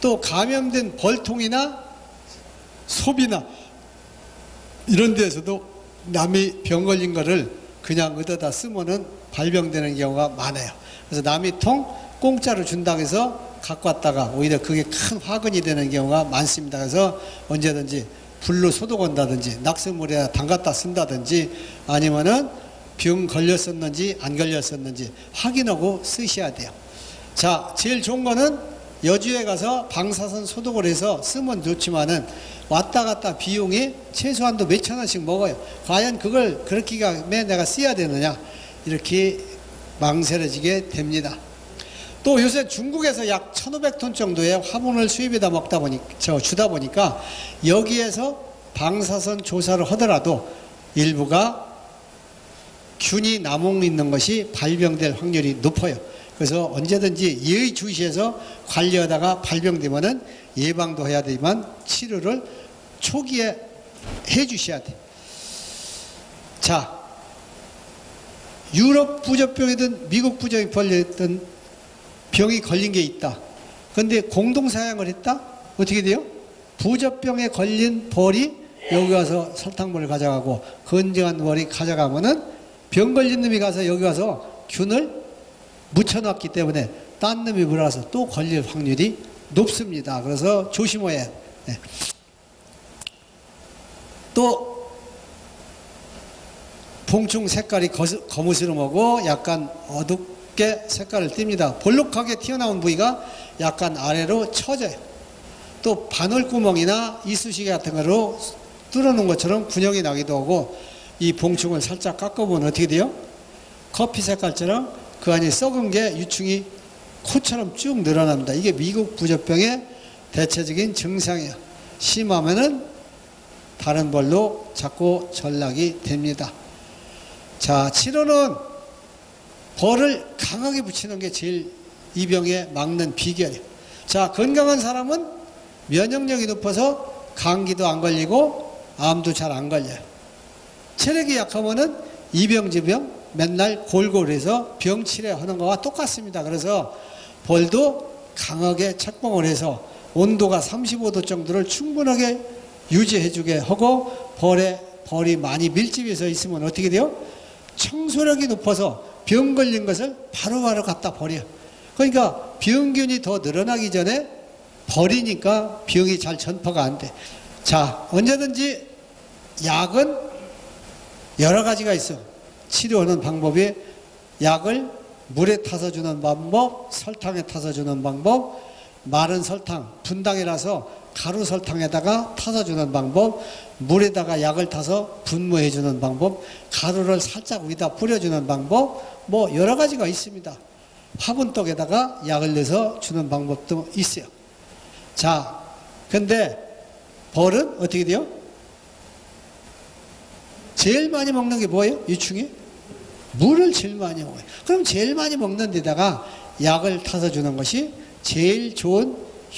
또 감염된 벌통이나 소비나 이런 데에서도 남이 병 걸린 거를 그냥 얻어다 쓰면은 발병되는 경우가 많아요. 그래서 남이 통 공짜로 준다고 해서 갖고 왔다가 오히려 그게 큰 화근이 되는 경우가 많습니다. 그래서 언제든지 불로 소독한다든지 낙수물에 담갔다 쓴다든지 아니면은 병 걸렸었는지 안 걸렸었는지 확인하고 쓰셔야 돼요. 자, 제일 좋은 거는 여주에 가서 방사선 소독을 해서 쓰면 좋지만은 왔다 갔다 비용이 최소한도 몇천 원씩 먹어요. 과연 그걸 그렇게 매 내가 써야 되느냐 이렇게 망설여지게 됩니다. 또 요새 중국에서 약 1,500톤 정도의 화분을 수입해다 먹다 보니 저 주다 보니까 여기에서 방사선 조사를 하더라도 일부가 균이 남용 있는 것이 발병될 확률이 높아요. 그래서 언제든지 예의주시해서 관리하다가 발병되면은 예방도 해야 되지만 치료를 초기에 해 주셔야 돼. 자, 유럽 부적병이든 미국 부적이 걸렸든 병이 걸린 게 있다. 근데 공동사양을 했다? 어떻게 돼요? 부적병에 걸린 벌이 여기 와서 설탕물을 가져가고 건조한 벌이 가져가면은 병 걸린 놈이 가서 여기 와서 균을 묻혀놨기 때문에 딴 놈이 물어서 또 걸릴 확률이 높습니다. 그래서 조심해야 네. 또 봉충 색깔이 거무스름하고 약간 어둡 게 색깔을 띱니다. 볼록하게 튀어나온 부위가 약간 아래로 처져요. 또 바늘구멍이나 이쑤시개 같은 거로 뚫어놓은 것처럼 분영이 나기도 하고 이 봉충을 살짝 깎아보면 어떻게 돼요? 커피 색깔처럼 그 안에 썩은 게 유충이 코처럼 쭉 늘어납니다. 이게 미국 부적병의 대체적인 증상이에요. 심하면은 다른 벌로 자꾸 전락이 됩니다. 자, 치료는 벌을 강하게 붙이는 게 제일 이 병에 막는 비결이에요. 자, 건강한 사람은 면역력이 높아서 감기도 안 걸리고 암도 잘 안 걸려요. 체력이 약하면은 이병지병 맨날 골골 해서 병치레 하는 거와 똑같습니다. 그래서 벌도 강하게 착봉을 해서 온도가 35도 정도를 충분하게 유지해주게 하고 벌에 벌이 많이 밀집해서 있으면 어떻게 돼요? 청소력이 높아서 병 걸린 것을 바로 바로 갖다 버려. 그러니까 병균이 더 늘어나기 전에 버리니까 병이 잘 전파가 안 돼. 자, 언제든지 약은 여러 가지가 있어. 치료하는 방법이 약을 물에 타서 주는 방법, 설탕에 타서 주는 방법, 마른 설탕, 분당이라서 가루 설탕에다가 타서 주는 방법, 물에다가 약을 타서 분무해 주는 방법, 가루를 살짝 위다 뿌려주는 방법, 뭐 여러 가지가 있습니다. 화분떡에다가 약을 내서 주는 방법도 있어요. 자, 근데 벌은 어떻게 돼요? 제일 많이 먹는 게 뭐예요? 유충이? 물을 제일 많이 먹어요. 그럼 제일 많이 먹는 데다가 약을 타서 주는 것이 제일 좋은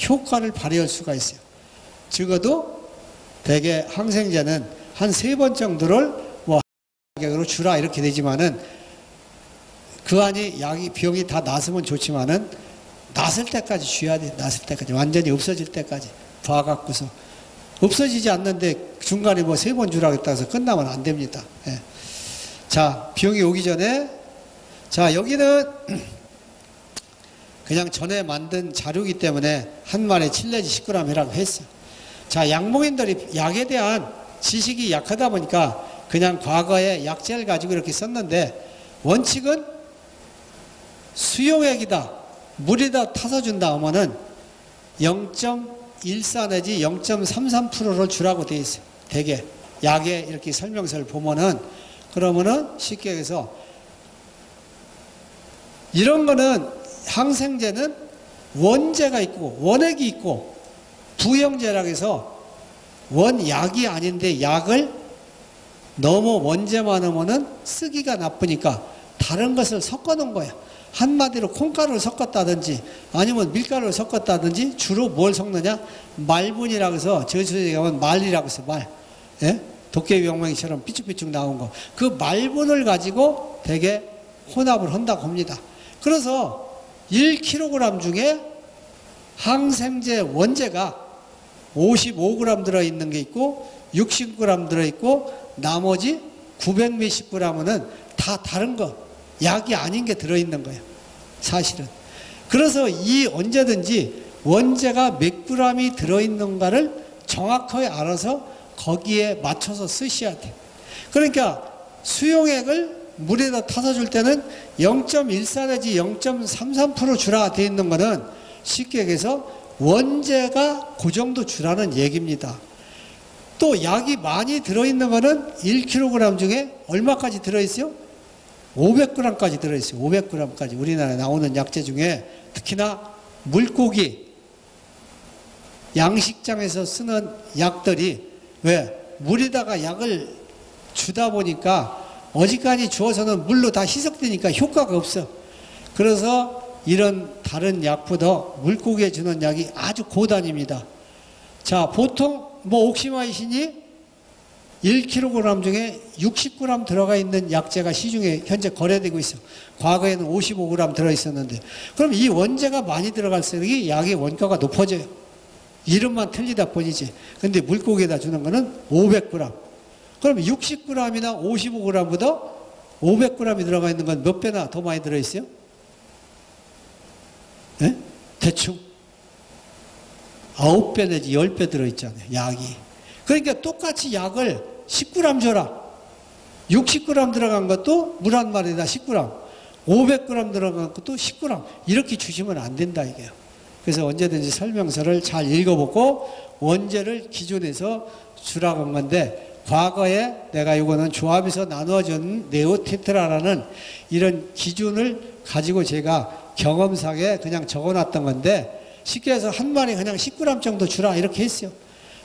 효과를 발휘할 수가 있어요. 적어도 대개 항생제는 한 세 번 정도를 뭐 가격으로 주라 이렇게 되지만은 그 안에 약이 병이 다 나으면 좋지만은 났을 때까지 줘야 돼. 났을 때까지 완전히 없어질 때까지 봐갖고서 없어지지 않는데 중간에 뭐 세 번 주라고 했서 끝나면 안 됩니다. 예. 자 병이 오기 전에 자 여기는 그냥 전에 만든 자료이기 때문에 한 마리 7 내지 10g 이라고 했어요. 자, 양봉인들이 약에 대한 지식이 약하다 보니까 그냥 과거에 약재를 가지고 이렇게 썼는데 원칙은 수용액이다. 물에다 타서 준다 하면은 0.14 내지 0.33%를 주라고 되어 있어요. 대개 약에 이렇게 설명서를 보면은 그러면은 쉽게 해서 이런 거는 항생제는 원제가 있고 원액이 있고 부형제라고 해서 원약이 아닌데 약을 너무 원제만 하면은 쓰기가 나쁘니까 다른 것을 섞어 놓은 거예요. 한마디로 콩가루를 섞었다든지 아니면 밀가루를 섞었다든지 주로 뭘 섞느냐? 말분이라고 해서 저수지에 가면 말이라고 해서 말. 예? 도깨비 영맹이처럼 삐죽삐죽 나온 거. 그 말분을 가지고 되게 혼합을 한다고 합니다. 그래서 1kg 중에 항생제 원재가 55g 들어있는 게 있고 60g 들어있고 나머지 900 몇십 g은 다 다른 거 약이 아닌 게 들어있는 거예요 사실은. 그래서 이 언제든지 원재가 몇 g이 들어있는가를 정확하게 알아서 거기에 맞춰서 쓰셔야 돼 그러니까 수용액을 물에다 타서 줄 때는 0.14 내지 0.33% 주라 돼 있는 거는 쉽게 얘기해서 원재가 그 정도 주라는 얘기입니다. 또 약이 많이 들어있는 거는 1kg 중에 얼마까지 들어있어요? 500g까지 들어있어요. 500g까지. 우리나라에 나오는 약재 중에 특히나 물고기, 양식장에서 쓰는 약들이 왜? 물에다가 약을 주다 보니까 어지간히 주어서는 물로 다 희석되니까 효과가 없어. 그래서 이런 다른 약보다 물고기에 주는 약이 아주 고단입니다. 자, 보통 뭐 옥시마이신이 1kg 중에 60g 들어가 있는 약재가 시중에 현재 거래되고 있어. 과거에는 55g 들어 있었는데. 그럼 이 원재가 많이 들어갈수록 약의 원가가 높아져요. 이름만 틀리다 뿐이지. 근데 물고기에다 주는 거는 500g. 그럼 60g이나 55g보다 500g이 들어가 있는 건 몇 배나 더 많이 들어 있어요? 네? 대충 9배 내지 10배 들어있잖아요. 약이. 그러니까 똑같이 약을 10g 줘라. 60g 들어간 것도 물 한 마리다 10g. 500g 들어간 것도 10g. 이렇게 주시면 안 된다 이게요. 그래서 언제든지 설명서를 잘 읽어보고 원제를 기준에서 주라고 한 건데 과거에 내가 이거는 조합에서 나누어진 네오테트라라는 이런 기준을 가지고 제가 경험상에 그냥 적어놨던 건데 쉽게 해서 한 마리 그냥 10g 정도 주라 이렇게 했어요.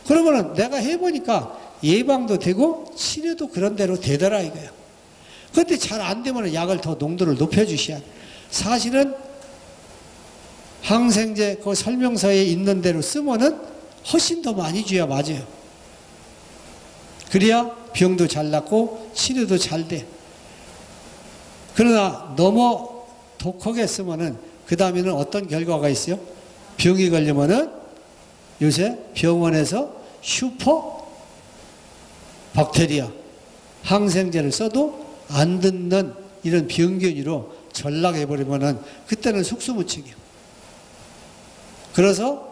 그러면은 내가 해보니까 예방도 되고 치료도 그런 대로 되더라 이거예요. 근데 잘 안 되면 약을 더 농도를 높여주셔야 돼. 사실은 항생제 그 설명서에 있는 대로 쓰면은 훨씬 더 많이 줘야 맞아요. 그래야 병도 잘 낫고 치료도 잘 돼. 그러나 너무 독하게 쓰면은 그 다음에는 어떤 결과가 있어요? 병이 걸리면은 요새 병원에서 슈퍼 박테리아 항생제를 써도 안 듣는 이런 병균으로 전락해버리면은 그때는 속수무책이요. 그래서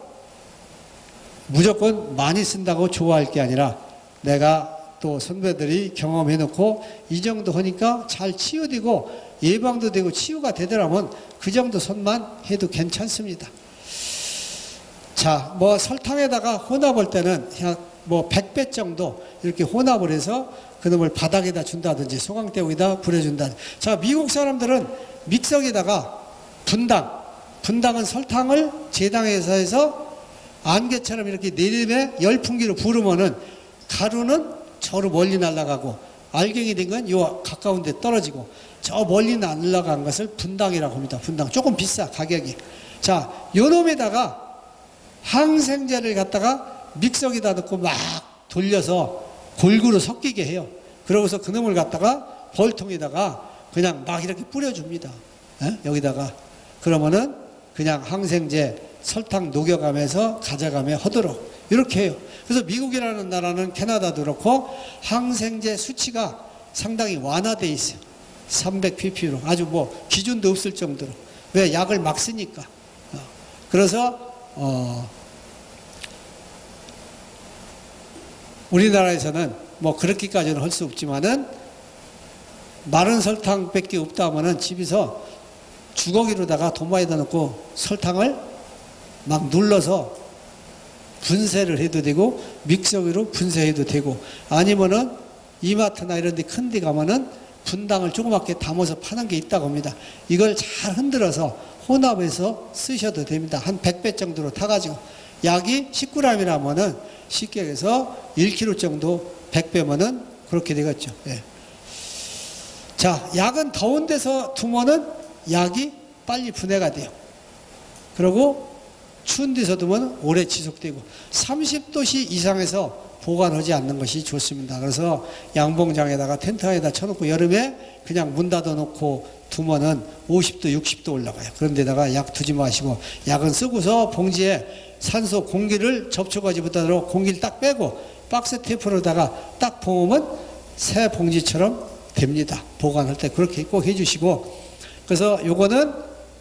무조건 많이 쓴다고 좋아할 게 아니라 내가 또 선배들이 경험해놓고 이 정도 하니까 잘 치유되고 예방도 되고 치유가 되더라면 그 정도 손만 해도 괜찮습니다. 자, 뭐 설탕에다가 혼합할 때는 뭐 100배 정도 이렇게 혼합을 해서 그놈을 바닥에다 준다든지 소강대에다 뿌려준다. 자, 미국 사람들은 믹서기에다가 분당, 분당은 설탕을 제당에서 해서 안개처럼 이렇게 내림에 열풍기로 부르면은 가루는 저로 멀리 날아가고 알갱이 된 건 요 가까운 데 떨어지고 저 멀리 날아간 것을 분당이라고 합니다. 분당. 조금 비싸, 가격이. 자, 요 놈에다가 항생제를 갖다가 믹서기다 넣고 막 돌려서 골고루 섞이게 해요. 그러고서 그 놈을 갖다가 벌통에다가 그냥 막 이렇게 뿌려줍니다. 에? 여기다가. 그러면은 그냥 항생제 설탕 녹여가면서 가져가며 하도록 이렇게 해요. 그래서 미국이라는 나라는 캐나다도 그렇고 항생제 수치가 상당히 완화돼 있어요. 300pp로 아주 뭐 기준도 없을 정도로 왜 약을 막 쓰니까. 어. 그래서 어 우리나라에서는 뭐 그렇게까지는 할 수 없지만은 마른 설탕밖에 없다 하면은 집에서 주걱이로다가 도마에다 넣고 설탕을 막 눌러서 분쇄를 해도 되고 믹서기로 분쇄해도 되고 아니면은 이마트나 이런 데 큰 데 가면은 분당을 조그맣게 담아서 파는 게 있다고 합니다. 이걸 잘 흔들어서 혼합해서 쓰셔도 됩니다. 한 100배 정도로 타가지고 약이 10g이라면은 쉽게 해서 1kg 정도 100배면은 그렇게 되겠죠. 예. 자, 약은 더운 데서 두면은 약이 빨리 분해가 돼요. 그리고 추운 데서 두면 오래 지속되고 30도씨 이상에서 보관하지 않는 것이 좋습니다. 그래서 양봉장에다가 텐트 안에다 쳐놓고 여름에 그냥 문 닫아 놓고 두면은 50도, 60도 올라가요. 그런데다가 약 두지 마시고 약은 쓰고서 봉지에 산소 공기를 접촉하지 못하도록 공기를 딱 빼고 박스 테이프로다가 딱 봉으면 새 봉지처럼 됩니다. 보관할 때 그렇게 꼭 해주시고 그래서 요거는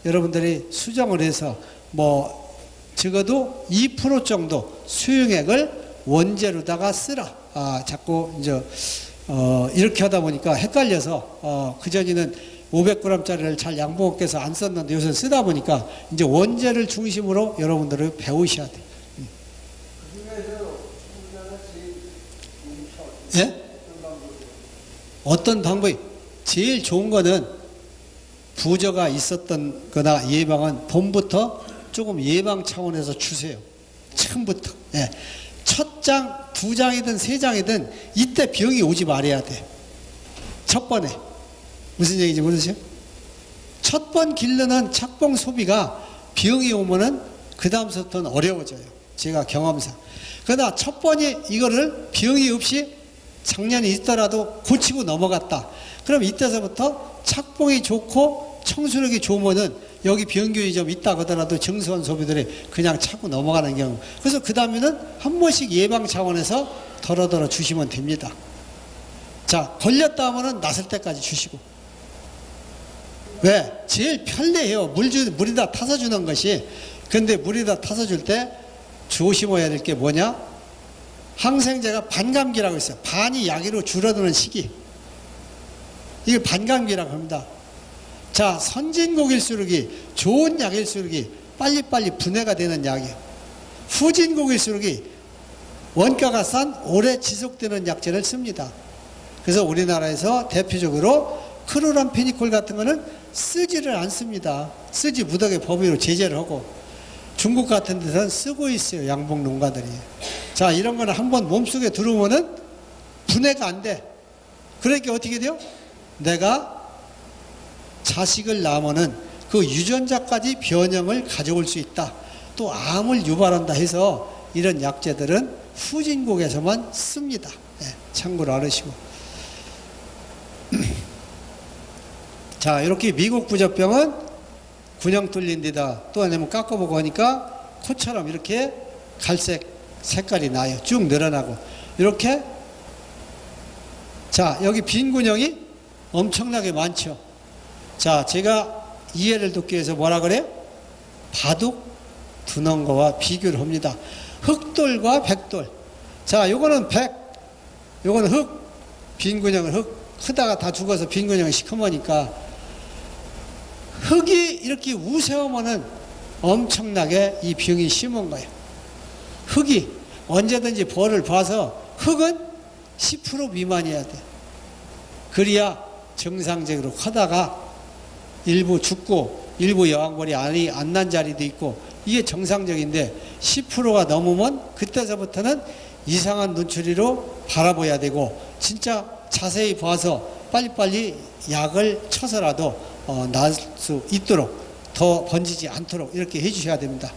여러분들이 수정을 해서 뭐 적어도 2% 정도 수용액을 원재료다가 쓰라. 아, 자꾸 이제 어, 이렇게 하다 보니까 헷갈려서 어, 그전에는 500g짜리를 잘 양봉업계에서 안 썼는데 요새 쓰다 보니까 이제 원재를 중심으로 여러분들을 배우셔야 돼요. 예? 어떤 방법이 제일 좋은 거는 부저가 있었던 거나 예방은 봄부터 조금 예방 차원에서 주세요. 처음부터. 예. 첫 장, 두 장이든 세 장이든 이때 병이 오지 말아야 돼. 첫 번에. 무슨 얘기인지 모르세요? 첫 번 길르는 착봉 소비가 병이 오면은 그 다음부터는 어려워져요. 제가 경험상. 그러나 첫 번에 이거를 병이 없이 작년에 있더라도 고치고 넘어갔다. 그럼 이때서부터 착봉이 좋고 청소력이 좋으면은 여기 병균이 좀 있다 하더라도 정수원 소비들이 그냥 차고 넘어가는 경우. 그래서 그 다음에는 한 번씩 예방 차원에서 덜어덜어 주시면 됩니다. 자, 걸렸다 하면은 낫을 때까지 주시고. 왜? 제일 편리해요. 물 주, 물에다 타서 주는 것이. 근데 물에다 타서 줄 때 조심해야 될 게 뭐냐? 항생제가 반감기라고 있어요. 반이 약으로 줄어드는 시기. 이게 반감기라고 합니다. 자, 선진국일수록이 좋은 약일수록이 빨리빨리 분해가 되는 약이에요. 후진국일수록이 원가가 싼 오래 지속되는 약제를 씁니다. 그래서 우리나라에서 대표적으로 크로람페니콜 같은 거는 쓰지를 않습니다. 쓰지 무덕의 법의로 제재를 하고 중국 같은 데서는 쓰고 있어요. 양봉 농가들이. 자, 이런 거는 한번 몸속에 들어오면은 분해가 안 돼. 그러니까 어떻게 돼요? 내가 자식을 낳으면은 그 유전자까지 변형을 가져올 수 있다. 또 암을 유발한다 해서 이런 약제들은 후진국에서만 씁니다. 네, 참고로 알으시고. 자, 이렇게 미국 부적병은 군형 뚫린 데다 또 아니면 깎아보고 하니까 코처럼 이렇게 갈색 색깔이 나요. 쭉 늘어나고. 이렇게 자, 여기 빈 군형이 엄청나게 많죠. 자, 제가 이해를 돕기 위해서 뭐라 그래요? 바둑 두는 거와 비교를 합니다. 흑돌과 백돌. 자, 요거는 백, 요거는 흑, 빈 군형은 흑, 크다가 다 죽어서 빈 군형이 시커머니까 흙이 이렇게 우세우면은 엄청나게 이 병이 심은 거예요. 흙이 언제든지 벌을 봐서 흙은 10% 미만이어야 돼. 그래야 정상적으로 커다가 일부 죽고 일부 여왕벌이 안이 안 난 자리도 있고 이게 정상적인데 10%가 넘으면 그때서부터는 이상한 눈초리로 바라봐야 되고 진짜 자세히 봐서 빨리빨리 약을 쳐서라도 어, 나을 수 있도록 더 번지지 않도록 이렇게 해주셔야 됩니다.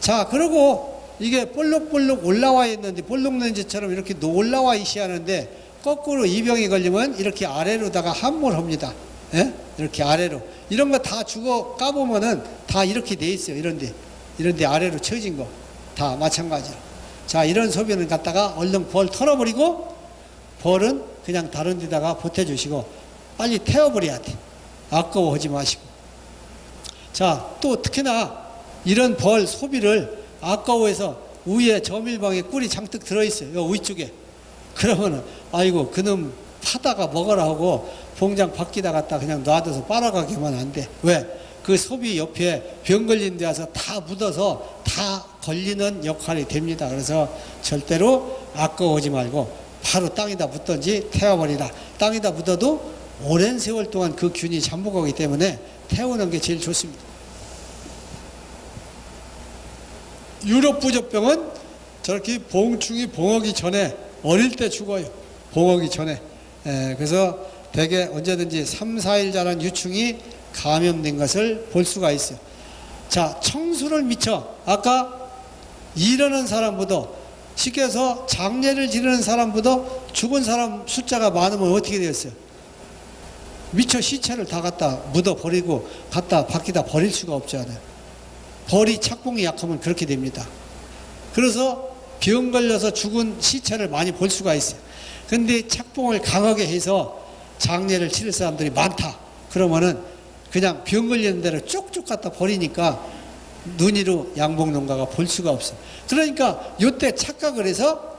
자, 그리고 이게 볼록볼록 올라와 있는데 볼록 렌즈처럼 이렇게 올라와 있어야 하는데 거꾸로 이 병이 걸리면 이렇게 아래로다가 함몰합니다. 예? 이렇게 아래로 이런 거다 죽어 까보면은 다 이렇게 돼 있어요. 이런데 이런데 아래로 처진 거 다 마찬가지로. 자, 이런 소변을 갖다가 얼른 벌 털어버리고 벌은 그냥 다른 데다가 보태주시고 빨리 태워버려야 돼. 아까워하지 마시고. 자, 또 특히나 이런 벌 소비를 아까워해서 위에 저밀방에 꿀이 잔뜩 들어있어요. 요 위쪽에. 그러면은, 아이고, 그놈 파다가 먹어라 하고 봉장 밖에다 갖다 그냥 놔둬서 빨아가기만 안 돼. 왜? 그 소비 옆에 병 걸린 데 와서 다 묻어서 다 걸리는 역할이 됩니다. 그래서 절대로 아까워하지 말고 바로 땅에다 묻든지 태워버리라. 땅에다 묻어도 오랜 세월 동안 그 균이 잠복하기 때문에 태우는 게 제일 좋습니다. 유럽 부적병은 저렇게 봉충이 봉하기 전에 어릴 때 죽어요. 봉하기 전에. 에, 그래서 대개 언제든지 3, 4일 자란 유충이 감염된 것을 볼 수가 있어요. 자, 청수를 미쳐 아까 이러는 사람보다 쉽게 해서 장례를 지르는 사람보다 죽은 사람 숫자가 많으면 어떻게 되겠어요? 미처 시체를 다 갖다 묻어 버리고 갖다 밖에다 버릴 수가 없잖아요. 벌이 착봉이 약하면 그렇게 됩니다. 그래서 병 걸려서 죽은 시체를 많이 볼 수가 있어요. 근데 착봉을 강하게 해서 장례를 치를 사람들이 많다. 그러면은 그냥 병 걸리는 대로 쪽쪽 갖다 버리니까 눈이로 양봉 농가가 볼 수가 없어. 그러니까 요때 착각을 해서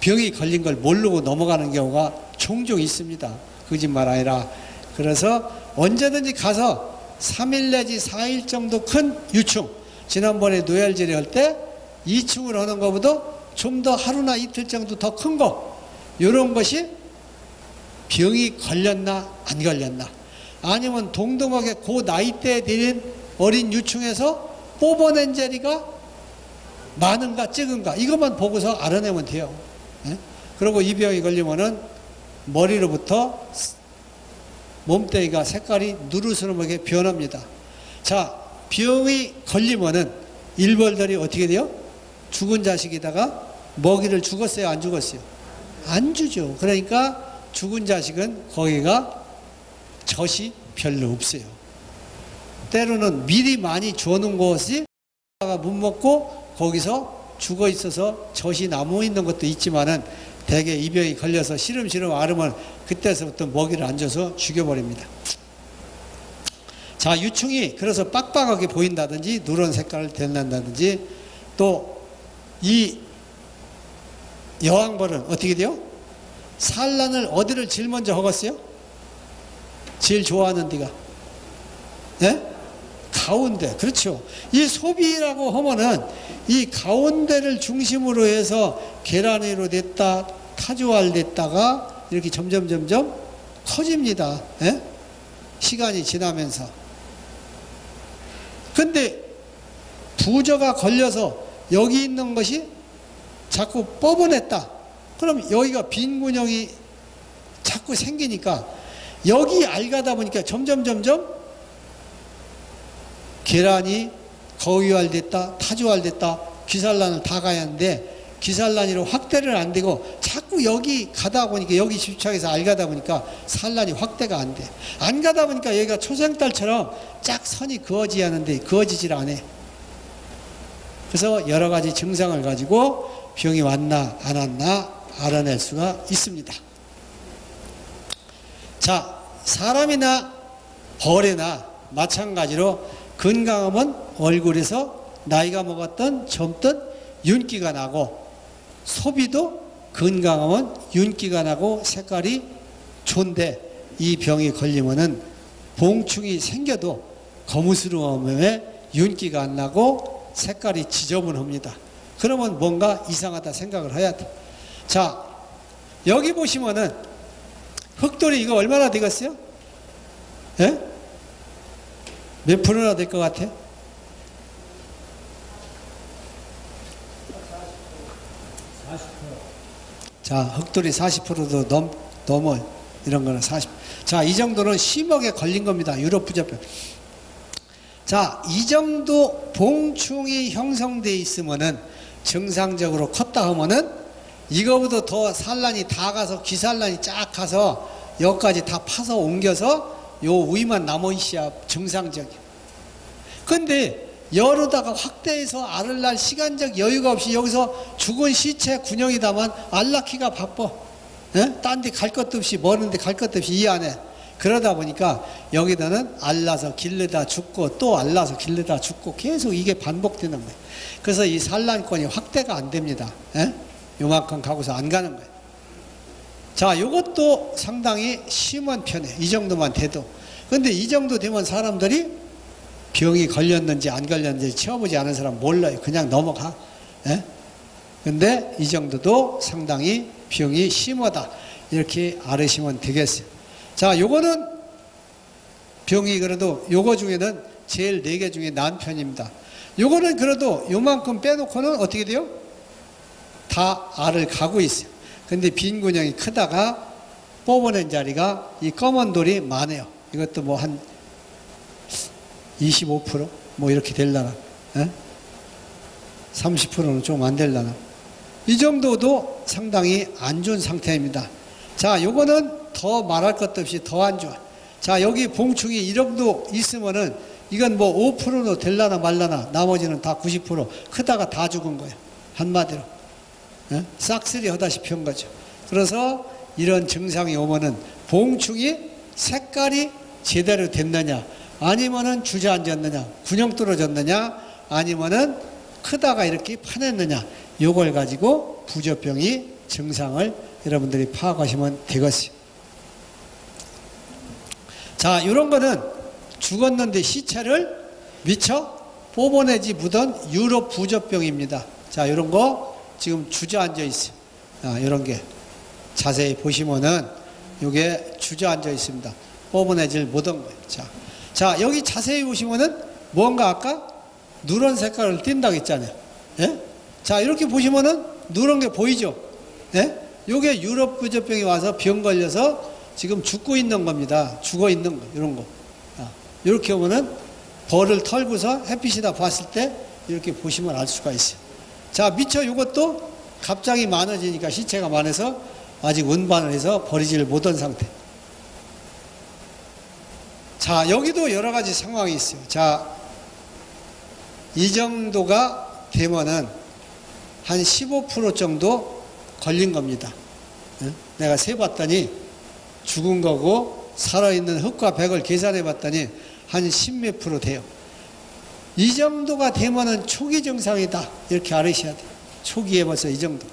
병이 걸린 걸 모르고 넘어가는 경우가 종종 있습니다. 거짓말 아니라. 그래서 언제든지 가서 3일 내지 4일 정도 큰 유충. 지난번에 노열질이 할 때 2충을 하는 것보다 좀 더 하루나 이틀 정도 더 큰 거. 이런 것이 병이 걸렸나 안 걸렸나. 아니면 동등하게 그 나이대에 들인 어린 유충에서 뽑아낸 자리가 많은가 적은가 이것만 보고서 알아내면 돼요. 예? 그리고 이 병이 걸리면은 머리로부터 몸뚱이가 색깔이 누르스름하게 변합니다. 자, 병이 걸리면은 일벌들이 어떻게 돼요? 죽은 자식에다가 먹이를 죽었어요? 안 죽었어요? 안 주죠. 그러니까 죽은 자식은 거기가 젖이 별로 없어요. 때로는 미리 많이 주어놓은 것이 못 먹고 거기서 죽어 있어서 젖이 남아 있는 것도 있지만은 대개 이 병이 걸려서 시름시름 앓으면 그때서부터 먹이를 안 줘서 죽여버립니다. 자, 유충이 그래서 빡빡하게 보인다든지 누런 색깔을 댄다든지 또 이 여왕벌은 어떻게 돼요? 산란을 어디를 제일 먼저 허갔어요? 제일 좋아하는 데가 예? 가운데 그렇죠 이 소비라고 하면은 이 가운데를 중심으로 해서 계란위로 됐다 타조알 됐다가 이렇게 점점 점점 커집니다 예? 시간이 지나면서 근데 부저가 걸려서 여기 있는 것이 자꾸 뻐근했다 그럼 여기가 빈 군형이 자꾸 생기니까 여기 알가다 보니까 점점 점점 계란이 거위알 됐다 타조알 됐다 귀살란을 다 가야 하는데 귀살란이로 확대를 안 되고 자꾸 여기 가다 보니까 여기 집착해서 알 가다 보니까 산란이 확대가 안 돼. 안 가다 보니까 여기가 초생달처럼 쫙 선이 그어지 하는데 그어지질 않아. 그래서 여러 가지 증상을 가지고 병이 왔나 안 왔나 알아낼 수가 있습니다. 자, 사람이나 벌이나 마찬가지로 건강하면 얼굴에서 나이가 먹었던 젊든 윤기가 나고 소비도 건강하면 윤기가 나고 색깔이 좋은데 이 병이 걸리면은 봉충이 생겨도 거무스러움에 윤기가 안 나고 색깔이 지저분합니다. 그러면 뭔가 이상하다 생각을 해야 돼. 자, 여기 보시면은 흑돌이 이거 얼마나 되겠어요? 예? 몇 프로나 될 것 같아? 자, 흑돌이 40%도 넘, 넘어. 이런 거는 40. 자, 이 정도는 10억에 걸린 겁니다. 유럽 부자병. 자, 이 정도 봉충이 형성돼 있으면은 정상적으로 컸다 하면은 이거보다 더 산란이 다 가서 기산란이 쫙 가서 여기까지 다 파서 옮겨서 요 위만 남아 있어야 정상적이야. 근데 여러다가 확대해서 알을 날 시간적 여유가 없이 여기서 죽은 시체 군형이다만 알 낳기가 바빠. 예? 딴데 갈 것도 없이 머는데 갈 것도 없이 이 안에. 그러다 보니까 여기다는 알라서 길르다 죽고 또 알라서 길르다 죽고 계속 이게 반복되는 거예요. 그래서 이 산란권이 확대가 안 됩니다. 예? 요만큼 가고서 안 가는 거예요. 자, 요것도 상당히 심한 편이에요. 이 정도만 돼도. 근데 이 정도 되면 사람들이 병이 걸렸는지 안 걸렸는지 채워보지 않은 사람 몰라요. 그냥 넘어가. 예? 근데 이 정도도 상당히 병이 심하다. 이렇게 알으시면 되겠어요. 자, 요거는 병이 그래도 요거 중에는 제일 네 개 중에 난 편입니다. 요거는 그래도 요만큼 빼놓고는 어떻게 돼요? 다 알을 가고 있어요. 근데 빈 군형이 크다가 뽑아낸 자리가 이 검은 돌이 많아요. 이것도 뭐 한 25%뭐 이렇게 될라나? 에? 30%는 좀 안 될라나? 이 정도도 상당히 안 좋은 상태입니다. 자, 요거는 더 말할 것도 없이 더 안 좋아. 자, 여기 봉충이 이 정도 있으면은 이건 뭐 5%도 될라나 말라나 나머지는 다 90% 크다가 다 죽은 거예요. 한마디로. 예? 싹쓸이 하다시피 한 거죠. 그래서 이런 증상이 오면은 봉충이 색깔이 제대로 됐느냐 아니면은 주저앉았느냐 군형 떨어졌느냐 아니면은 크다가 이렇게 파냈느냐 요걸 가지고 부조병이 증상을 여러분들이 파악하시면 되겠어요. 자, 이런 거는 죽었는데 시체를 미처 뽑아내지 묻은 유럽 부조병입니다. 자, 이런 거 지금 주저앉아 있어요. 아, 이런 게 자세히 보시면은 이게 주저앉아 있습니다. 뽑아내질 못한 거예요. 자, 자, 여기 자세히 보시면은 뭔가 아까 누런 색깔을 띈다고 했잖아요. 예? 자, 이렇게 보시면은 누런 게 보이죠? 예? 요게 유럽 부조병이 와서 병 걸려서 지금 죽고 있는 겁니다. 죽어 있는 거, 이런 거. 아, 이렇게 보면은 벌을 털고서 햇빛이다 봤을 때 이렇게 보시면 알 수가 있어요. 자, 미처 이것도 갑자기 많아지니까 시체가 많아서 아직 운반을 해서 버리지를 못한 상태. 자, 여기도 여러 가지 상황이 있어요. 자, 이 정도가 되면은 한 15% 정도 걸린 겁니다. 내가 세 봤더니 죽은 거고 살아있는 흙과 백을 계산해 봤더니 한 10몇 프로 돼요. 이 정도가 되면은 초기 증상이다. 이렇게 알으셔야 돼요. 초기에 벌써 이 정도.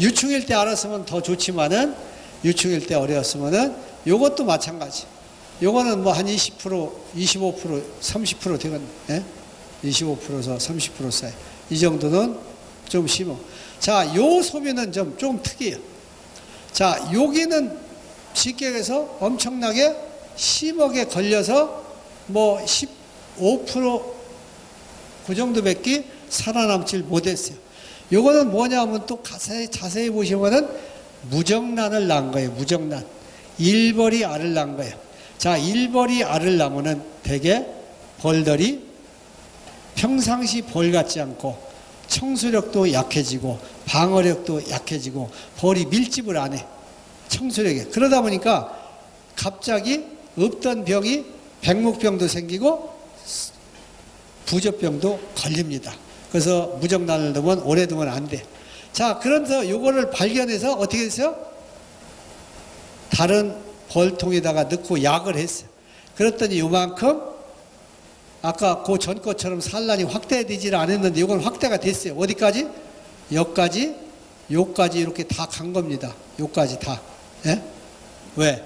유충일 때 알았으면 더 좋지만은 유충일 때 어려웠으면은 요것도 마찬가지. 요거는 뭐 한 20%, 25%, 30% 되건, 예? 25%에서 30% 사이. 이 정도는 좀 심어. 자, 요 소비는 좀, 좀 특이해요. 자, 여기는 쉽게 해서 엄청나게 10억에 걸려서 뭐 15%그 정도밖에 살아남질 못했어요. 요거는 뭐냐면 또 자세히, 자세히 보시면은 무정란을 낳은 거예요. 무정란. 일벌이 알을 낳은 거예요. 자, 일벌이 알을 낳으면은 대개 벌들이 평상시 벌 같지 않고 청소력도 약해지고 방어력도 약해지고 벌이 밀집을 안 해. 청소력에. 그러다 보니까 갑자기 없던 병이 백목병도 생기고 부적병도 걸립니다. 그래서 무정란을 두면 오래 두면 안 돼. 자, 그래서 요거를 발견해서 어떻게 했어요? 다른 벌통에다가 넣고 약을 했어요. 그랬더니 요만큼 아까 그 전 것처럼 산란이 확대되지를 않았는데 이건 확대가 됐어요. 어디까지? 여기까지, 요까지 이렇게 다 간 겁니다. 요까지 다. 예? 왜?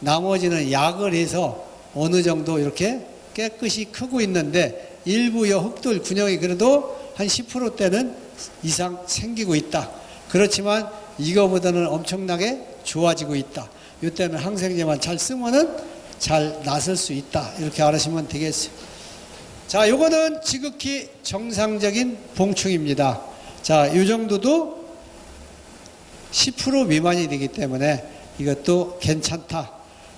나머지는 약을 해서 어느 정도 이렇게 깨끗이 크고 있는데 일부 여 흙돌 군형이 그래도 한 10%대는 이상 생기고 있다. 그렇지만 이거보다는 엄청나게 좋아지고 있다. 이때는 항생제만 잘 쓰면은 잘 나설 수 있다. 이렇게 알으시면 되겠어요. 자, 요거는 지극히 정상적인 봉충입니다. 자, 이 정도도 10% 미만이 되기 때문에 이것도 괜찮다.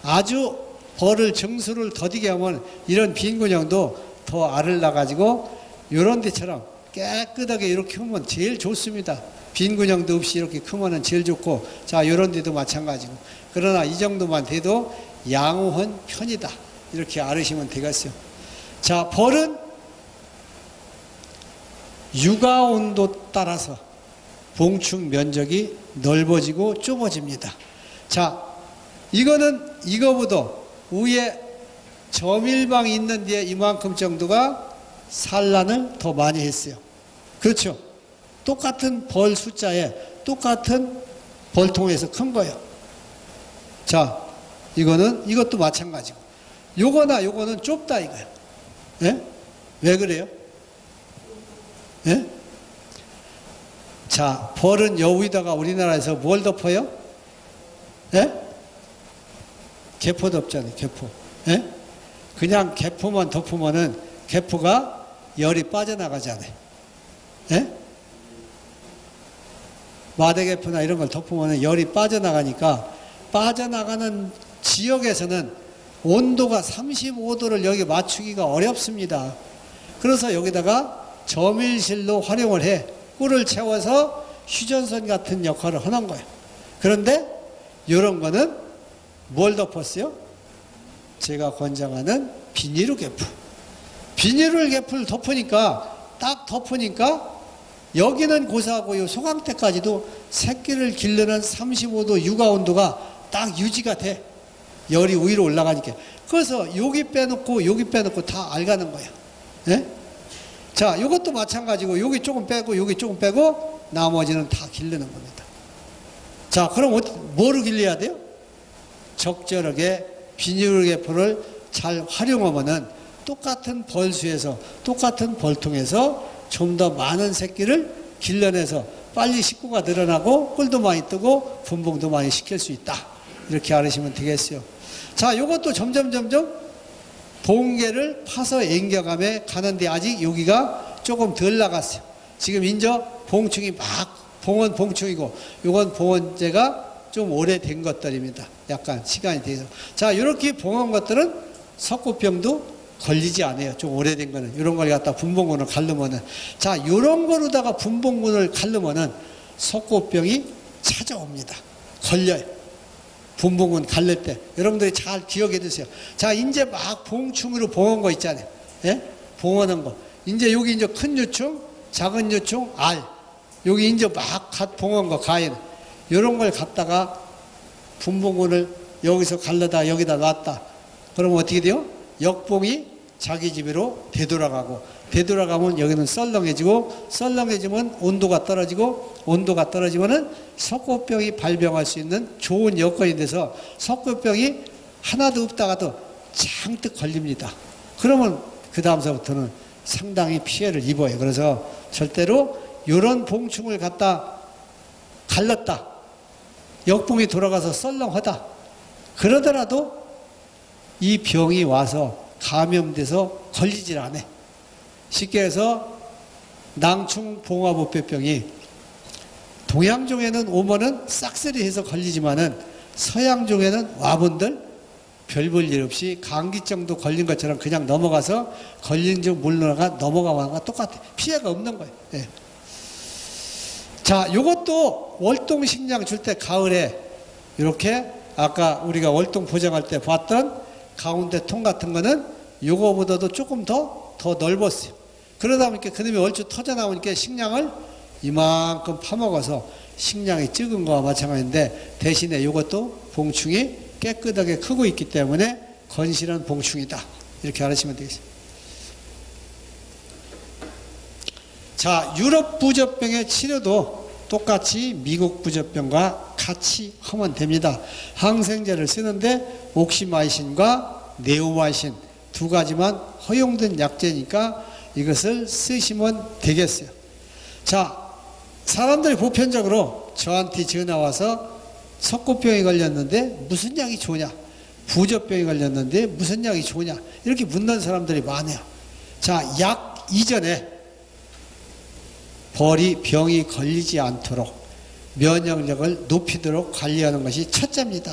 아주 벌을 정수를 더디게 하면 이런 빈곤형도 더 알을 나가지고 이런 데처럼 깨끗하게 이렇게 하면 제일 좋습니다. 빈곤형도 없이 이렇게 크면은 제일 좋고 자 이런 데도 마찬가지고 그러나 이 정도만 돼도 양호한 편이다. 이렇게 알으시면 되겠어요. 자 벌은 육아 온도 따라서 봉충 면적이 넓어지고 좁아집니다. 자, 이거는 이거보다 위에 점일방이 있는 데에 이만큼 정도가 산란을 더 많이 했어요. 그렇죠? 똑같은 벌 숫자에 똑같은 벌통에서 큰 거예요. 자, 이거는 이것도 마찬가지고. 요거나 요거는 좁다 이거예요. 예? 왜 그래요? 예? 자, 벌은 여기다가 우리나라에서 뭘 덮어요? 예? 개포 덮잖아요, 개포. 예? 그냥 개포만 덮으면은 개포가 열이 빠져나가잖아요. 예? 마대개포나 이런 걸 덮으면 열이 빠져나가니까 빠져나가는 지역에서는 온도가 35도를 여기 맞추기가 어렵습니다. 그래서 여기다가 점일실로 활용을 해 꿀을 채워서 휴전선 같은 역할을 하는 거예요. 그런데 이런 거는 뭘 덮었어요? 제가 권장하는 비닐로 개풀. 비닐을 개풀 덮으니까 딱 덮으니까 여기는 고사하고 요 소강대까지도 새끼를 기르는 35도 육아 온도가 딱 유지가 돼. 열이 위로 올라가니까. 그래서 여기 빼놓고 여기 빼놓고 다 알가는 거예요. 예? 자, 이것도 마찬가지고 여기 조금 빼고 여기 조금 빼고 나머지는 다 기르는 겁니다. 자, 그럼 어떻게, 뭐를 길러야 돼요? 적절하게 비닐개포를 잘 활용하면은 똑같은 벌수에서 똑같은 벌통에서 좀 더 많은 새끼를 길러내서 빨리 식구가 늘어나고 꿀도 많이 뜨고 분봉도 많이 시킬 수 있다. 이렇게 알으시면 되겠어요. 자, 이것도 점점 점점 봉개를 파서 앵겨감에 가는데 아직 여기가 조금 덜 나갔어요. 지금 인저 봉충이 막 봉원 봉충이고 이건 봉원제가 좀 오래된 것들입니다. 약간 시간이 돼서. 자, 이렇게 봉한 것들은 석고병도 걸리지 않아요. 좀 오래된 거는. 이런 걸 갖다 분봉군을 갈르면은. 자, 이런 거로다가 분봉군을 갈르면은 석고병이 찾아옵니다. 걸려요. 분봉군 갈릴 때. 여러분들이 잘 기억해 두세요. 자, 이제 막 봉충으로 봉한 거 있잖아요. 예? 봉하는 거. 이제 여기 이제 큰 유충, 작은 유충, 알. 여기 이제 막 봉한 거, 가인. 이런 걸 갖다가 분봉군을 여기서 갈르다 여기다 놨다. 그러면 어떻게 돼요? 역봉이 자기 집으로 되돌아가고 되돌아가면 여기는 썰렁해지고 썰렁해지면 온도가 떨어지고 온도가 떨어지면은 석고병이 발병할 수 있는 좋은 여건이 돼서 석고병이 하나도 없다가도 장뜩 걸립니다. 그러면 그 다음서부터는 상당히 피해를 입어요. 그래서 절대로 이런 봉충을 갖다 갈랐다. 역봉이 돌아가서 썰렁하다. 그러더라도 이 병이 와서 감염돼서 걸리질 않아. 쉽게 해서 낭충봉화부패병이 동양종에는 오면은 싹쓸이해서 걸리지만은 서양종에는 와본들 별 볼 일 없이 감기증도 걸린 것처럼 그냥 넘어가서 걸린 줄 물러나가 넘어가와 똑같아. 피해가 없는 거예요. 예. 자, 요것도 월동 식량 줄 때 가을에 이렇게 아까 우리가 월동 포장할 때 봤던 가운데 통 같은 거는 요거보다도 조금 더, 더 넓었어요. 그러다 보니까 그놈이 얼추 터져 나오니까 식량을 이만큼 파먹어서 식량이 적은 거와 마찬가지인데 대신에 이것도 봉충이 깨끗하게 크고 있기 때문에 건실한 봉충이다. 이렇게 알으시면 되겠습니다. 자, 유럽 부적병의 치료도 똑같이 미국 부적병과 같이 하면 됩니다. 항생제를 쓰는데 옥시마이신과 네오마이신 두 가지만 허용된 약제니까 이것을 쓰시면 되겠어요. 자, 사람들이 보편적으로 저한테 전화 와서 석고병이 걸렸는데 무슨 약이 좋냐? 부적병이 걸렸는데 무슨 약이 좋냐? 이렇게 묻는 사람들이 많아요. 자, 약 이전에 벌이 병이 걸리지 않도록 면역력을 높이도록 관리하는 것이 첫째입니다.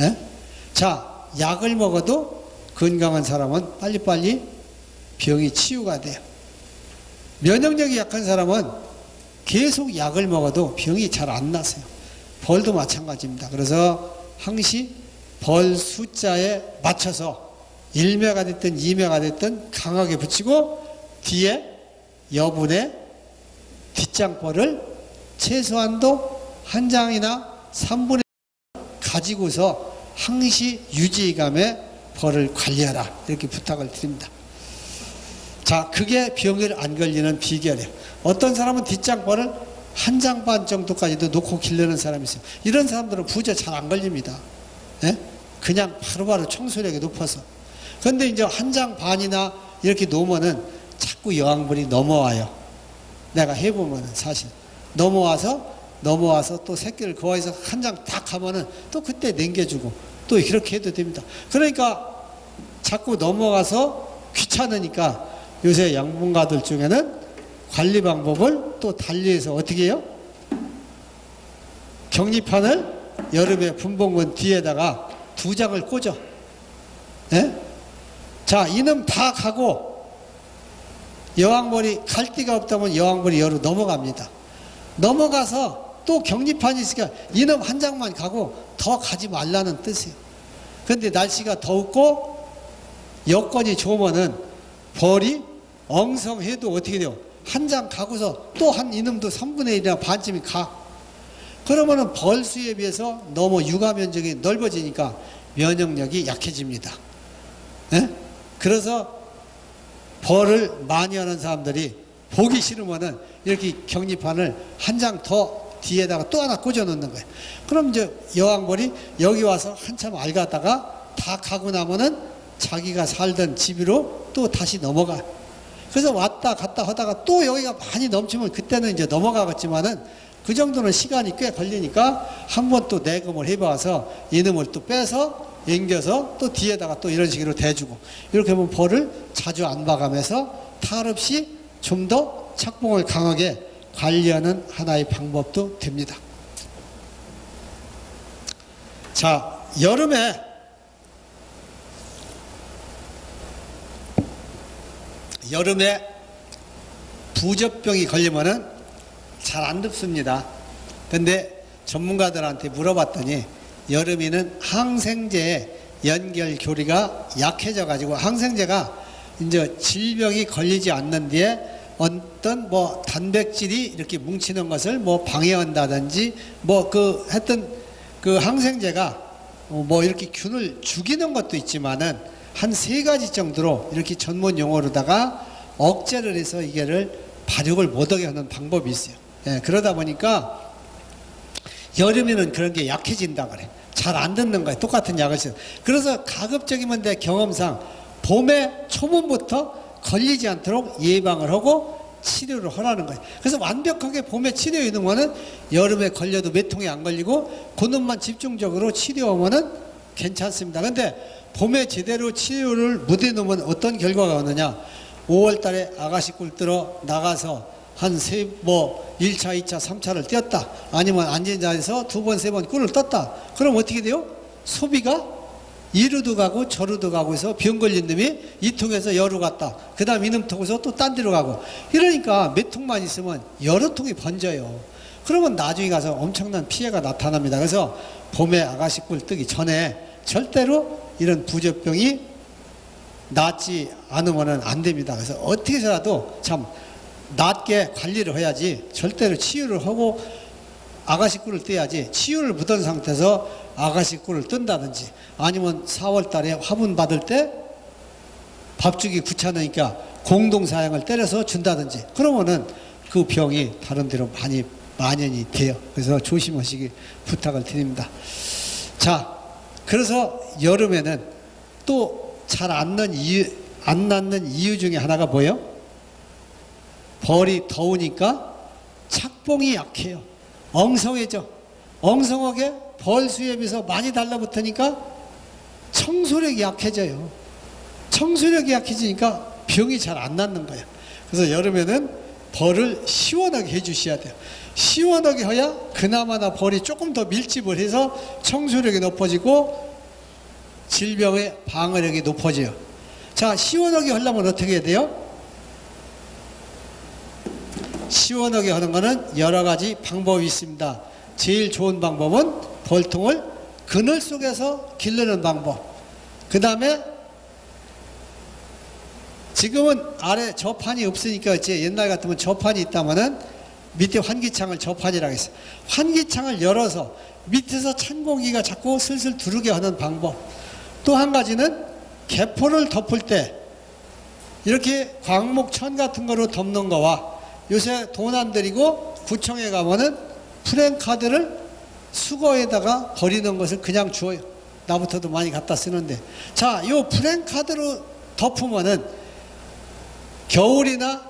예? 자, 약을 먹어도 건강한 사람은 빨리빨리 병이 치유가 돼요. 면역력이 약한 사람은 계속 약을 먹어도 병이 잘 안 나세요. 벌도 마찬가지입니다. 그래서 항시 벌 숫자에 맞춰서 1매가 됐든 2매가 됐든 강하게 붙이고 뒤에 여분의 뒷장벌을 최소한도 한 장이나 3분의 가지고서 항시 유지감에 벌을 관리하라 이렇게 부탁을 드립니다. 자, 그게 병을 안 걸리는 비결이에요. 어떤 사람은 뒷장벌을 한 장 반 정도까지도 놓고 기르는 사람이 있어요. 이런 사람들은 부저 잘안 걸립니다. 예? 그냥 바로바로 청소력이 높아서. 근데 이제 한 장 반이나 이렇게 놓으면은 자꾸 여왕벌이 넘어와요. 내가 해보면은 사실. 넘어와서, 넘어와서 또 새끼를 거기서 한 장딱 하면은 또 그때 남겨주고 또 이렇게 해도 됩니다. 그러니까 자꾸 넘어가서 귀찮으니까 요새 양분가들 중에는 관리 방법을 또 달리해서 어떻게 해요? 격리판을 여름에 분봉근 뒤에다가 두 장을 꽂아. 예? 자, 이놈 다 가고 여왕벌이 갈 데가 없다면 여왕벌이 여로 넘어갑니다. 넘어가서 또 격리판이 있으니까 이놈 한 장만 가고 더 가지 말라는 뜻이에요. 근데 날씨가 덥고 여건이 좋으면은 벌이 엉성해도 어떻게 돼요? 한 장 가고서 또 한 이놈도 3분의 1이나 반쯤이 가. 그러면은 벌수에 비해서 너무 육아 면적이 넓어지니까 면역력이 약해집니다. 예? 그래서 벌을 많이 하는 사람들이 보기 싫으면은 이렇게 격리판을 한 장 더 뒤에다가 또 하나 꽂아 놓는 거예요. 그럼 이제 여왕벌이 여기 와서 한참 알가다가 다 가고 나면은 자기가 살던 집으로 또 다시 넘어가. 그래서 왔다 갔다 하다가 또 여기가 많이 넘치면 그때는 이제 넘어가겠지만은 그 정도는 시간이 꽤 걸리니까 한 번 또 내금을 해봐서 이놈을 또 빼서 앵겨서 또 뒤에다가 또 이런 식으로 대주고 이렇게 하면 벌을 자주 안 봐가면서 탈 없이 좀 더 착봉을 강하게 관리하는 하나의 방법도 됩니다. 자, 여름에 여름에 부접병이 걸리면은 잘 안 덥습니다. 근데 전문가들한테 물어봤더니 여름에는 항생제의 연결 교리가 약해져 가지고 항생제가 이제 질병이 걸리지 않는 뒤에 어떤 뭐 단백질이 이렇게 뭉치는 것을 뭐 방해한다든지 뭐 그 했던 그 항생제가 뭐 이렇게 균을 죽이는 것도 있지만은 한 세 가지 정도로 이렇게 전문 용어로다가 억제를 해서 이게를 발육을 못하게 하는 방법이 있어요. 예, 그러다 보니까 여름에는 그런 게 약해진다 그래. 잘 안 듣는 거예요. 똑같은 약을 쓰. 그래서 가급적이면 내 경험상 봄에 초문부터 걸리지 않도록 예방을 하고 치료를 하라는 거예요. 그래서 완벽하게 봄에 있는 거는 여름에 걸려도 몇 통이 안 걸리고 그놈만 집중적으로 치료하면은 괜찮습니다. 근데 봄에 제대로 치료를 못 해 놓으면 어떤 결과가 오느냐? 5월 달에 아가씨 꿀 들어 나가서 한 세, 뭐, 1차, 2차, 3차를 뛰었다. 아니면 앉은 자리에서 두 번, 세 번 꿀을 떴다. 그럼 어떻게 돼요? 소비가 이루도 가고 저루도 가고 해서 병 걸린 놈이 이 통에서 여루 갔다. 그 다음 이놈 통에서 또 딴 데로 가고. 이러니까 몇 통만 있으면 여러 통이 번져요. 그러면 나중에 가서 엄청난 피해가 나타납니다. 그래서 봄에 아가씨 꿀 뜨기 전에 절대로 이런 부조병이 낫지 않으면 안 됩니다. 그래서 어떻게 해서라도 참 낫게 관리를 해야지 절대로 치유를 하고 꿀을 떼야지 치유를 묻은 상태에서 꿀을 뜬다든지 아니면 4월 달에 화분 받을 때 밥 주기 귀찮으니까 공동사양을 때려서 준다든지 그러면은 그 병이 다른 데로 많이 만연이 돼요. 그래서 조심하시기 부탁을 드립니다. 자, 그래서 여름에는 또 잘 안 낳는 이유, 안 낳는 이유 중에 하나가 뭐예요? 벌이 더우니까 착봉이 약해요. 엉성해져. 엉성하게 벌 수에 비해서 많이 달라붙으니까 청소력이 약해져요. 청소력이 약해지니까 병이 잘 안 낫는 거예요. 그래서 여름에는 벌을 시원하게 해주셔야 돼요. 시원하게 해야 그나마나 벌이 조금 더 밀집을 해서 청소력이 높아지고 질병의 방어력이 높아져요. 자, 시원하게 하려면 어떻게 해야 돼요? 시원하게 하는 것은 여러 가지 방법이 있습니다. 제일 좋은 방법은 벌통을 그늘 속에서 기르는 방법. 그 다음에 지금은 아래 저판이 없으니까 어째 옛날 같으면 저판이 있다면은 밑에 환기창을 저판이라고 했어요. 환기창을 열어서 밑에서 찬 공기가 자꾸 슬슬 두르게 하는 방법. 또 한 가지는 개포를 덮을 때 이렇게 광목천 같은 거로 덮는 거와 요새 돈 안 들이고 구청에 가면은 프랭카드를 수거에다가 버리는 것을 그냥 주어요. 나부터도 많이 갖다 쓰는데. 자, 요 프랭카드로 덮으면은 겨울이나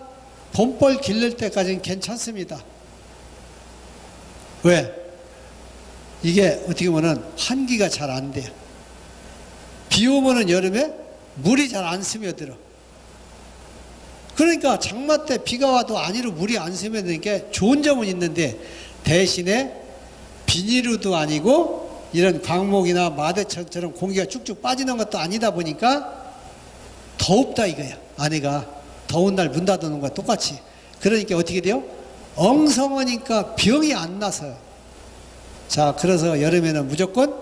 봄벌 길를 때까지는 괜찮습니다. 왜? 이게 어떻게 보면 환기가 잘 안 돼요. 비 오면은 여름에 물이 잘 안 스며들어. 그러니까 장마 때 비가 와도 안으로 물이 안 스며드는 게 좋은 점은 있는데 대신에 비닐우도 아니고 이런 광목이나 마대천처럼 공기가 쭉쭉 빠지는 것도 아니다 보니까 더웁다 이거야. 아내가 더운 날 문 닫아놓은 거와 똑같이. 그러니까 어떻게 돼요? 엉성하니까 병이 안 나서요. 자, 그래서 여름에는 무조건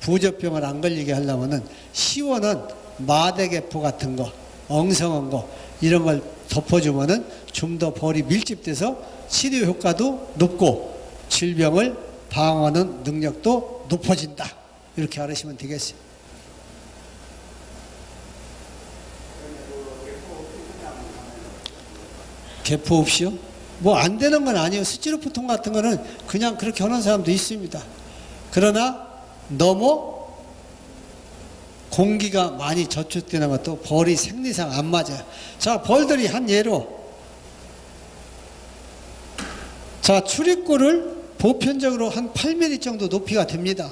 부조병을 안 걸리게 하려면은 시원한 마대개포 같은 거, 엉성한 거, 이런 걸 덮어주면은 좀 더 벌이 밀집돼서 치료 효과도 높고 질병을 방어하는 능력도 높아진다. 이렇게 알으시면 되겠어요. 개포 없이요? 뭐 안 되는 건 아니에요. 스티로포통 같은 거는 그냥 그렇게 하는 사람도 있습니다. 그러나 너무 공기가 많이 저축되는 것도 벌이 생리상 안 맞아요. 자, 벌들이 한 예로 자, 출입구를 보편적으로 한 8mm 정도 높이가 됩니다.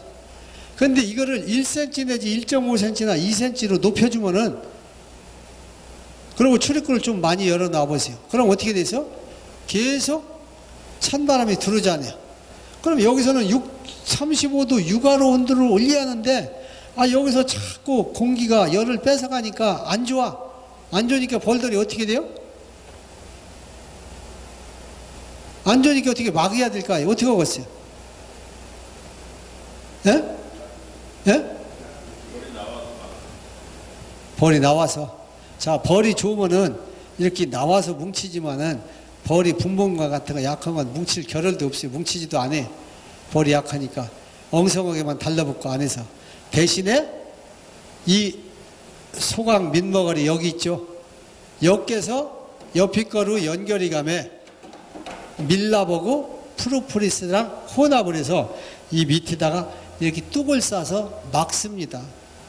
근데 이거를 1cm 내지 1.5cm나 2cm로 높여주면은 그리고 출입구를 좀 많이 열어 놔 보세요. 그럼 어떻게 되죠? 계속 찬바람이 들어오잖아요. 그럼 여기서는 6, 35도 육아로 온도를 올려야 하는데 아 여기서 자꾸 공기가 열을 뺏어가니까 안 좋아. 안 좋으니까 벌들이 어떻게 돼요? 안 좋으니까 어떻게 막아야 될까요? 어떻게 하겠어요? 예? 예? 벌이 나와서. 자, 벌이 좋으면은 이렇게 나와서 뭉치지만은 벌이 분봉과 같은 거 약한 건 뭉칠 겨를도 없어요. 뭉치지도 않아. 벌이 약하니까. 엉성하게만 달라붙고 안에서. 대신에 이 소강 민머거리 여기 있죠. 여기서 옆이거로 연결이 감에 밀라보고 프로폴리스랑 혼합을 해서 이 밑에다가 이렇게 뚝을 싸서 막습니다.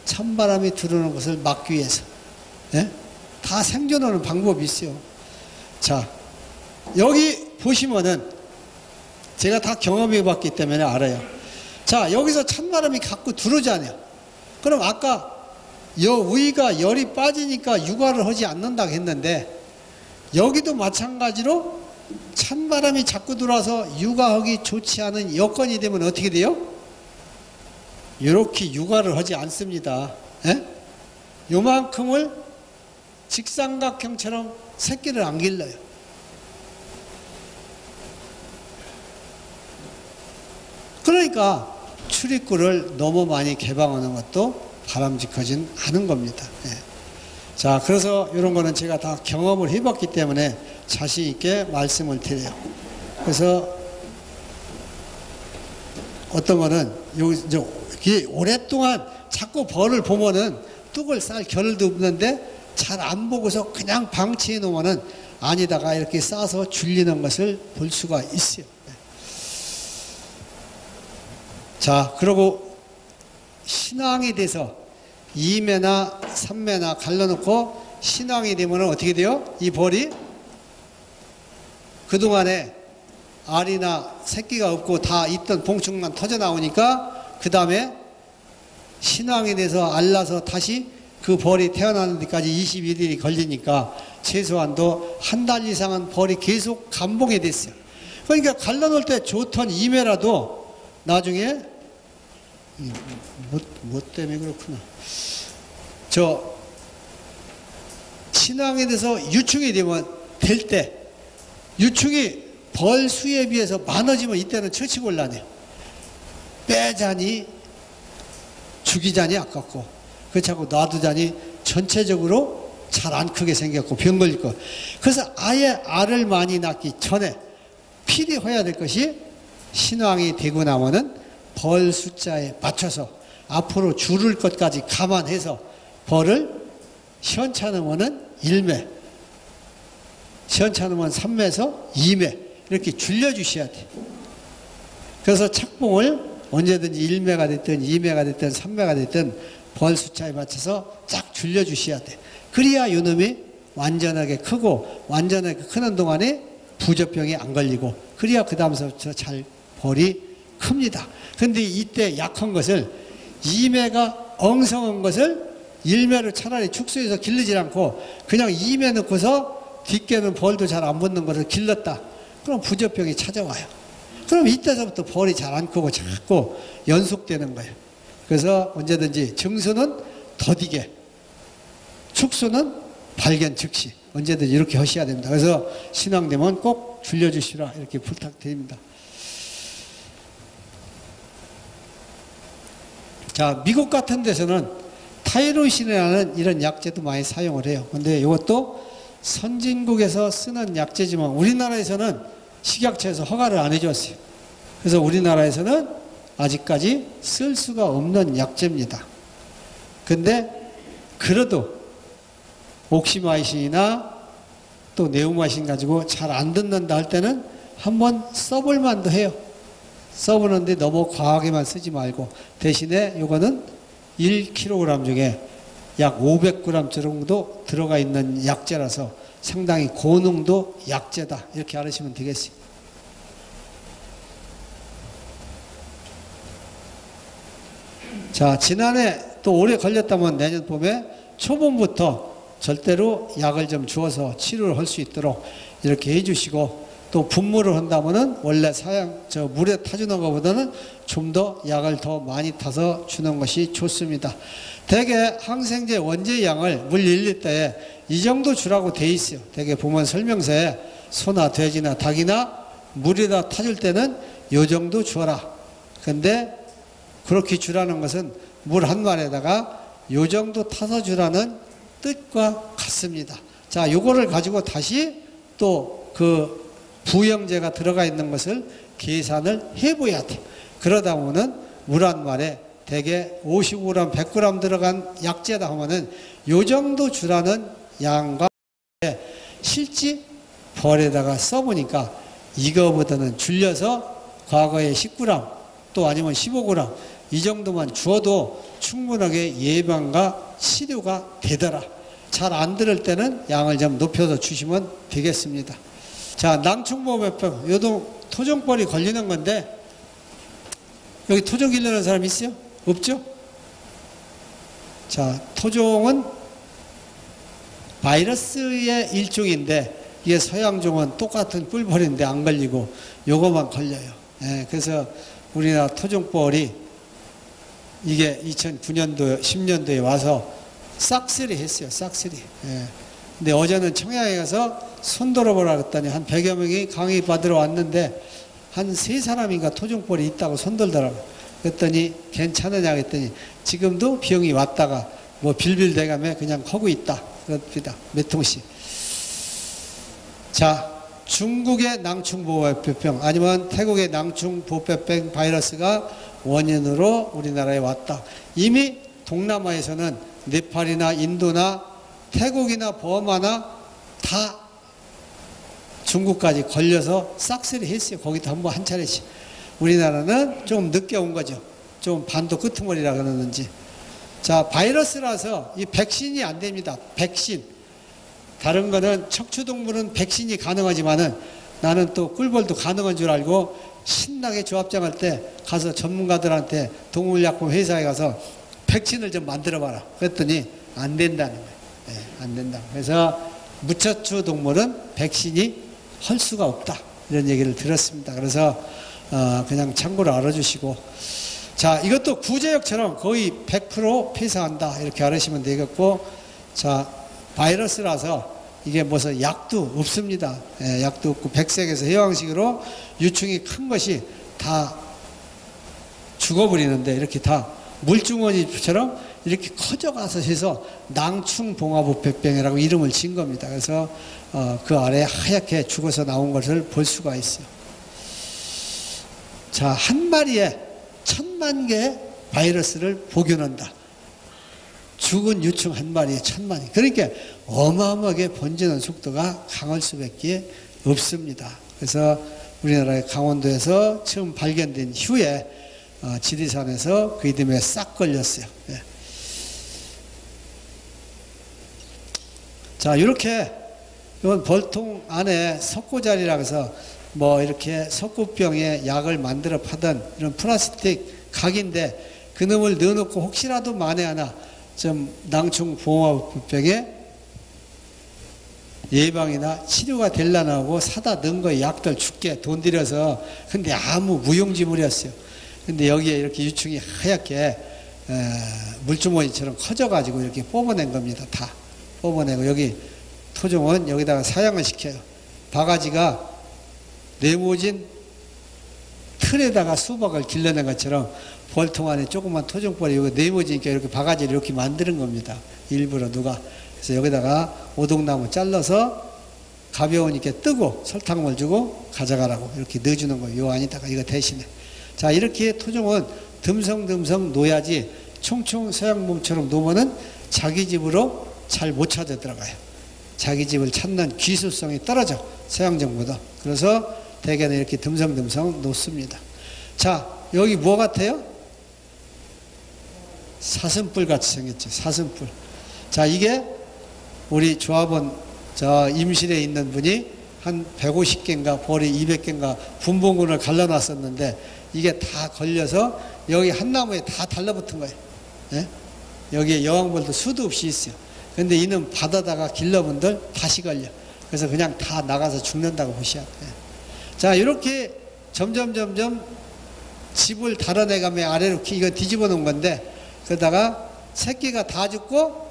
찬바람이 들어오는 것을 막기 위해서. 예? 다 생존하는 방법이 있어요. 자, 여기 보시면은 제가 다 경험해 봤기 때문에 알아요. 자, 여기서 찬바람이 갖고 들어오잖아요. 그럼 아까 여 위가 열이 빠지니까 육아를 하지 않는다고 했는데 여기도 마찬가지로 찬바람이 자꾸 들어와서 육아하기 좋지 않은 여건이 되면 어떻게 돼요? 이렇게 육아를 하지 않습니다. 에? 요만큼을 직삼각형처럼 새끼를 안 길러요. 그러니까 출입구를 너무 많이 개방하는 것도 바람직하진 않은 겁니다. 예. 자, 그래서 이런 거는 제가 다 경험을 해봤기 때문에 자신 있게 말씀을 드려요. 그래서 어떤 거는 이게 오랫동안 자꾸 벌을 보면은 뚝을 쌀 겨를도 없는데 잘 안 보고서 그냥 방치해 놓으면은 안에다가 이렇게 싸서 줄리는 것을 볼 수가 있어요. 네. 자, 그리고 신앙에 대해서 2매나 3매나 갈라놓고 신앙이 되면 어떻게 돼요? 이 벌이 그동안에 알이나 새끼가 없고 다 있던 봉충만 터져 나오니까 그 다음에 신앙에 대해서 알라서 다시 그 벌이 태어나는 데까지 21일이 걸리니까 최소한도 한 달 이상은 벌이 계속 감봉이 됐어요. 그러니까 갈라놓을 때 좋던 임해라도 나중에 뭐, 뭐 때문에 그렇구나. 저 신앙에 대해서 유충이 되면 될 때 유충이 벌 수에 비해서 많아지면 이때는 처치 곤란해요. 빼자니 죽이자니 아깝고 그렇다고 놔두자니 전체적으로 잘 안 크게 생겼고 병 걸릴 거. 그래서 아예 알을 많이 낳기 전에 필요해야 될 것이 신왕이 되고 나면은 벌 숫자에 맞춰서 앞으로 줄을 것까지 감안해서 벌을 시원찮으면은 1매, 시원찮으면 3매에서 2매 이렇게 줄여주셔야 돼. 그래서 착봉을 언제든지 1매가 됐든 2매가 됐든 3매가 됐든 벌 숫자에 맞춰서 쫙 줄여주셔야 돼. 그래야 요놈이 완전하게 크고 완전하게 크는 동안에 부적병이 안 걸리고 그래야 그 다음서부터 잘 벌이 큽니다. 근데 이때 약한 것을 2매가 엉성한 것을 1매를 차라리 축소해서 길르지 않고 그냥 2매 넣고서 뒷개는 벌도 잘 안 붙는 것을 길렀다. 그럼 부적병이 찾아와요. 그럼 이때서부터 벌이 잘 안 크고 자꾸 연속되는 거예요. 그래서 언제든지 증수는 더디게, 축수는 발견 즉시 언제든지 이렇게 하셔야 됩니다. 그래서 신앙되면 꼭 줄여주시라 이렇게 부탁드립니다. 자, 미국 같은 데서는 타이로신이라는 이런 약제도 많이 사용을 해요. 근데 이것도 선진국에서 쓰는 약제지만 우리나라에서는 식약처에서 허가를 안 해줬어요. 그래서 우리나라에서는 아직까지 쓸 수가 없는 약제입니다. 근데 그래도 옥시마이신이나 또 네오마신 가지고 잘 안 듣는다 할 때는 한번 써볼 만도 해요. 써보는데 너무 과하게만 쓰지 말고 대신에 이거는 1kg 중에 약 500g 정도 들어가 있는 약재라서 상당히 고농도 약재다 이렇게 알으시면 되겠어요. 자 지난해 또 오래 걸렸다면 내년 봄에 초봄부터 절대로 약을 좀 주어서 치료를 할 수 있도록 이렇게 해주시고 또 분무를 한다면은 원래 사양 저 물에 타주는 것보다는 좀 더 약을 더 많이 타서 주는 것이 좋습니다. 대개 항생제 원재 양을 물 1리터에 이 정도 주라고 돼 있어요. 대개 보면 설명서에 소나 돼지나 닭이나 물에다 타줄 때는 요 정도 주어라. 근데 그렇게 주라는 것은 물한 마리에다가 요 정도 타서 주라는 뜻과 같습니다. 자, 요거를 가지고 다시 또그 부영제가 들어가 있는 것을 계산을 해봐야 돼. 그러다 보면은 물한 마리에 대개 50g, 100g 들어간 약재다 하면은 요 정도 주라는 양과 실제 벌에다가 써보니까 이거보다는 줄여서 과거에 10g 또 아니면 15g 이 정도만 주어도 충분하게 예방과 치료가 되더라. 잘 안 들을 때는 양을 좀 높여서 주시면 되겠습니다. 자, 낭충보매병. 요도 토종벌이 걸리는 건데 여기 토종 길르는 사람 있어요? 없죠? 자, 토종은 바이러스의 일종인데 이게 서양종은 똑같은 뿔벌인데 안 걸리고 요거만 걸려요. 예, 그래서 우리나라 토종벌이 이게 2009년도 10년도에 와서 싹쓸이 했어요. 싹쓸이. 예. 근데 어제는 청양에 가서 손 들어보라 그랬더니 한 100여 명이 강의 받으러 왔는데 한 세 사람인가 토종벌이 있다고 손들더라고. 그랬더니 괜찮으냐 그랬더니 지금도 병이 왔다가 뭐 빌빌대가며 그냥 하고 있다. 그럽니다. 몇 통씩. 자, 중국의 낭충보병 아니면 태국의 낭충보병 바이러스가 원인으로 우리나라에 왔다. 이미 동남아에서는 네팔이나 인도나 태국이나 버마나 다 중국까지 걸려서 싹쓸이 했어요. 거기도 한번 한 차례씩. 우리나라는 좀 늦게 온 거죠. 좀 반도 끄트머리라 그러는지. 자, 바이러스라서 이 백신이 안 됩니다. 백신. 다른 거는 척추동물은 백신이 가능하지만은 나는 또 꿀벌도 가능한 줄 알고 신나게 조합장 할 때 가서 전문가들한테 동물약품 회사에 가서 백신을 좀 만들어 봐라. 그랬더니 안 된다는 거예요. 예, 안 된다. 그래서 무척추 동물은 백신이 할 수가 없다. 이런 얘기를 들었습니다. 그래서 어, 그냥 참고로 알아주시고 자 이것도 구제역처럼 거의 100% 폐사한다 이렇게 알으시면 되겠고 자 바이러스라서 이게 무슨 약도 없습니다. 예, 약도 없고 백색에서 해왕식으로 유충이 큰 것이 다 죽어버리는데 이렇게 다 물주머니처럼 이렇게 커져가서 해서 낭충봉화부패병이라고 이름을 진 겁니다. 그래서 어, 그 아래 하얗게 죽어서 나온 것을 볼 수가 있어요. 자, 한 마리에 천만 개의 바이러스를 복용한다. 죽은 유충 한 마리에 천만이. 그러니까 어마어마하게 번지는 속도가 강할 수밖에 없습니다. 그래서 우리나라의 강원도에서 처음 발견된 후에 어, 지리산에서 그 이름에 싹 걸렸어요. 자, 이렇게 이건 벌통 안에 석고자리라고 해서 뭐 이렇게 석고병에 약을 만들어 파던 이런 플라스틱 각인데 그놈을 넣어놓고 혹시라도 만에 하나 좀 낭충 봉화병에 예방이나 치료가 될라나 하고 사다 넣은 거에 약들 죽게 돈 들여서 근데 아무 무용지물이었어요. 근데 여기에 이렇게 유충이 하얗게 에, 물주머니처럼 커져가지고 이렇게 뽑아낸 겁니다. 다 뽑아내고 여기 토종은 여기다가 사양을 시켜요. 바가지가 네모진 틀에다가 수박을 길러낸 것처럼 벌통 안에 조그만 토종벌이 여기 네모지니까 이렇게 바가지를 이렇게 만드는 겁니다. 일부러 누가. 그래서 여기다가 오동나무 잘라서 가벼우니까 뜨고 설탕물 주고 가져가라고 이렇게 넣어주는 거예요. 요 안에다가 이거 대신에. 자, 이렇게 토종은 듬성듬성 놓아야지 총총 서양몸처럼 놓으면은 자기 집으로 잘 못 찾아 들어가요. 자기 집을 찾는 기술성이 떨어져. 서양 정보다. 그래서 대개는 이렇게 듬성듬성 놓습니다. 자, 여기 뭐 같아요? 사슴뿔 같이 생겼죠. 사슴뿔. 자, 이게 우리 조합원 저 임실에 있는 분이 한 150개인가 벌이 200개인가 분봉군을 갈라놨었는데 이게 다 걸려서 여기 한 나무에 다 달라붙은 거예요. 예? 여기에 여왕벌도 수도 없이 있어요. 근데 이는 바다다가 길러분들 다시 걸려. 그래서 그냥 다 나가서 죽는다고 보셔야 돼요. 자, 이렇게 점점 점점 집을 달아내가며 아래로 이거 뒤집어 놓은 건데 그러다가 새끼가 다 죽고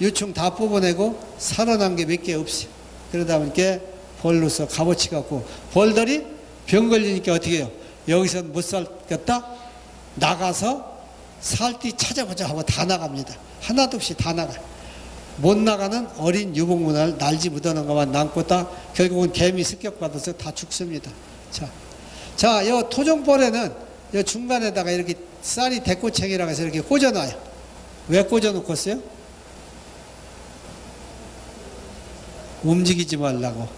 유충 다 뽑아내고 살아난 게 몇 개 없어요. 그러다 보니까 벌로서 값어치 갖고 벌들이 병 걸리니까 어떻게 해요? 여기서 못 살겠다? 나가서 살띠 찾아보자 하고 다 나갑니다. 하나도 없이 다 나가요. 못 나가는 어린 유복문화를 날지 묻어놓은 것만 남고 다 결국은 개미 습격받아서 다 죽습니다. 자, 자, 이 토종벌에는 이 중간에다가 이렇게 쌀이 대꼬챙이라고 해서 이렇게 꽂아놔요. 왜 꽂아놓고 어요 움직이지 말라고.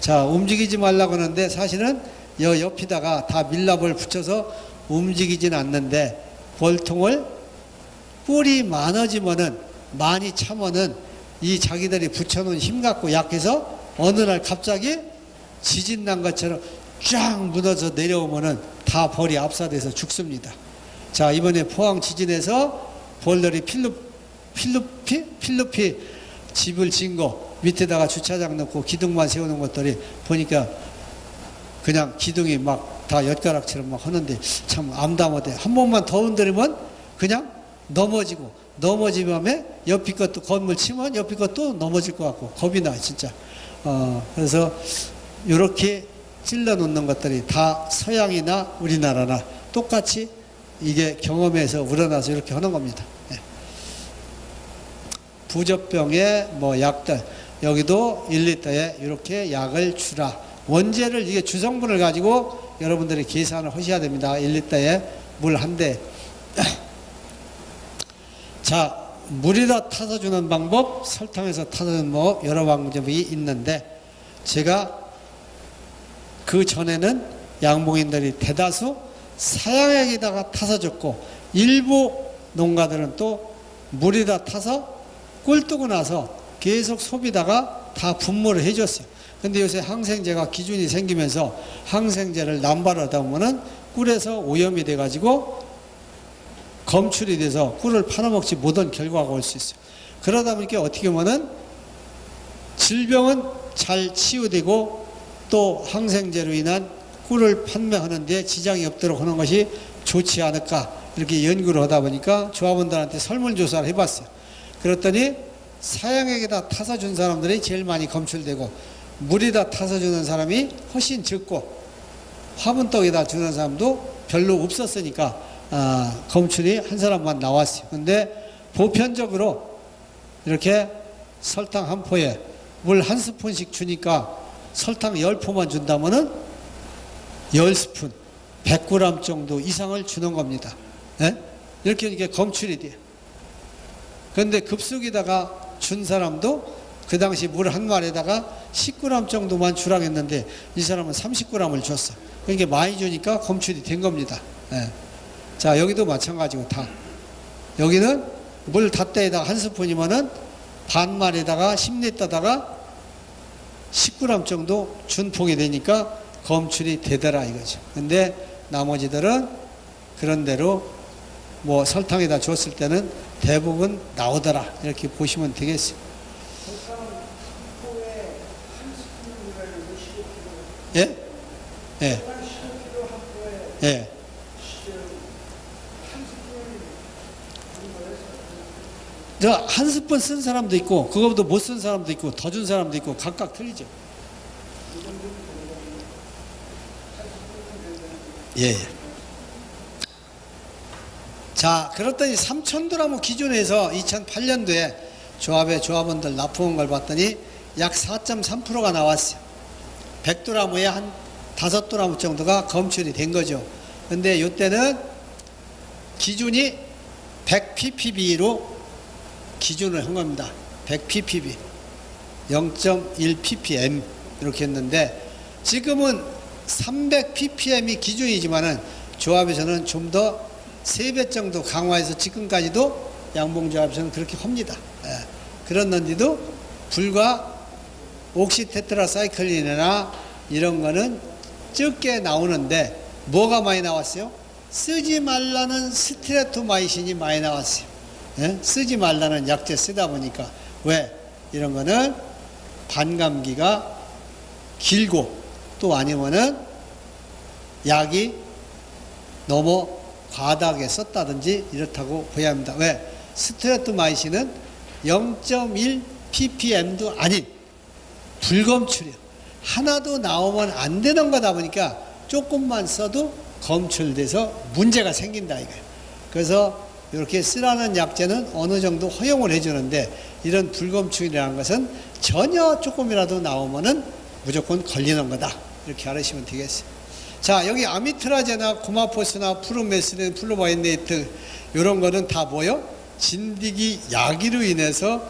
자, 움직이지 말라고 하는데 사실은 여 옆에다가 다 밀랍을 붙여서 움직이진 않는데 벌통을 뿔이 많아지면은 많이 참으면 이 자기들이 붙여놓은 힘 갖고 약해서 어느 날 갑자기 지진 난 것처럼 쫙 무너져 내려오면은 다 벌이 압사돼서 죽습니다. 자, 이번에 포항 지진에서 벌들이 필루, 필루피? 필루피 집을 진 거, 밑에다가 주차장 넣고 기둥만 세우는 것들이 보니까 그냥 기둥이 막 다 엿가락처럼 막 하는데 참 암담하대. 한 번만 더 흔들면 그냥 넘어지고 넘어지면 옆이 것도 건물 치면 옆이 것도 넘어질 것 같고 겁이 나 진짜. 어, 그래서 이렇게 찔러 놓는 것들이 다 서양이나 우리나라나 똑같이 이게 경험에서 우러나서 이렇게 하는 겁니다. 예. 부적병에 뭐 약들 여기도 1리터에 이렇게 약을 주라. 원재를 이게 주성분을 가지고 여러분들이 계산을 하셔야 됩니다. 1리터에 물 한 대. 자, 물에다 타서 주는 방법, 설탕에서 타서 주는 뭐 여러 방법이 있는데 제가 그 전에는 양봉인들이 대다수 사양액에다가 타서 줬고 일부 농가들은 또 물에다 타서 꿀 뜨고 나서 계속 소비다가 다 분무를 해줬어요. 근데 요새 항생제가 기준이 생기면서 항생제를 남발하다 보면은 꿀에서 오염이 돼가지고 검출이 돼서 꿀을 팔아먹지 못한 결과가 올 수 있어요. 그러다 보니까 어떻게 보면은 질병은 잘 치유되고 또 항생제로 인한 꿀을 판매하는 데 지장이 없도록 하는 것이 좋지 않을까 이렇게 연구를 하다 보니까 조합원들한테 설문조사를 해봤어요. 그랬더니 사양액에다 타서 준 사람들이 제일 많이 검출되고 물에다 타서 주는 사람이 훨씬 적고 화분떡에다 주는 사람도 별로 없었으니까 아, 검출이 한 사람만 나왔어요. 근데 보편적으로 이렇게 설탕 한 포에 물 한 스푼씩 주니까 설탕 열 포만 준다면은 열 스푼, 100g 정도 이상을 주는 겁니다. 예? 이렇게 이렇게 검출이 돼요. 그런데 급속에다가 준 사람도 그 당시 물 한 말에다가 10g 정도만 주라고 했는데 이 사람은 30g을 줬어. 그러니까 많이 주니까 검출이 된 겁니다. 예. 자, 여기도 마찬가지고 다. 여기는 물 닷대에다가 한 스푼이면은 반말에다가 10리터다가 10g 정도 준폭이 되니까 검출이 되더라 이거죠. 근데 나머지들은 그런 대로 뭐 설탕에다 줬을 때는 대부분 나오더라 이렇게 보시면 되겠어요. 예? 예. 예. 한 스푼 쓴 사람도 있고 그거보다 못 쓴 사람도 있고 더 준 사람도 있고 각각 틀리죠. 예. 자, 그렇더니 3,000드라무 기준에서 2008년도에 조합의 조합원들 납품한 걸 봤더니 약 4.3%가 나왔어요. 100드라무에 한 5드라무 정도가 검출이 된 거죠. 근데 이때는 기준이 100ppb로 기준을 한 겁니다. 100ppb, 0.1ppm 이렇게 했는데 지금은 300ppm이 기준이지만은 조합에서는 좀더 3배 정도 강화해서 지금까지도 양봉조합에서는 그렇게 합니다. 예. 그렇는데도 불과 옥시테트라사이클린이나 이런 거는 적게 나오는데 뭐가 많이 나왔어요? 쓰지 말라는 스트레토마이신이 많이 나왔어요. 예? 쓰지 말라는 약재 쓰다 보니까 왜 이런 거는 반감기가 길고 또 아니면은 약이 너무 과다하게 썼다든지 이렇다고 보야 합니다. 왜 스트렙토마이신은 0.1 ppm도 아닌 불검출이요. 하나도 나오면 안 되는 거다 보니까 조금만 써도 검출돼서 문제가 생긴다 이거예요. 그래서 이렇게 쓰라는 약재는 어느 정도 허용을 해주는데 이런 불검출이라는 것은 전혀 조금이라도 나오면은 무조건 걸리는 거다. 이렇게 알으시면 되겠어요. 자, 여기 amitraz나 coumaphos나 flumethrin, fluvalinate 이런 거는 다 뭐요? 진드기 약으로 인해서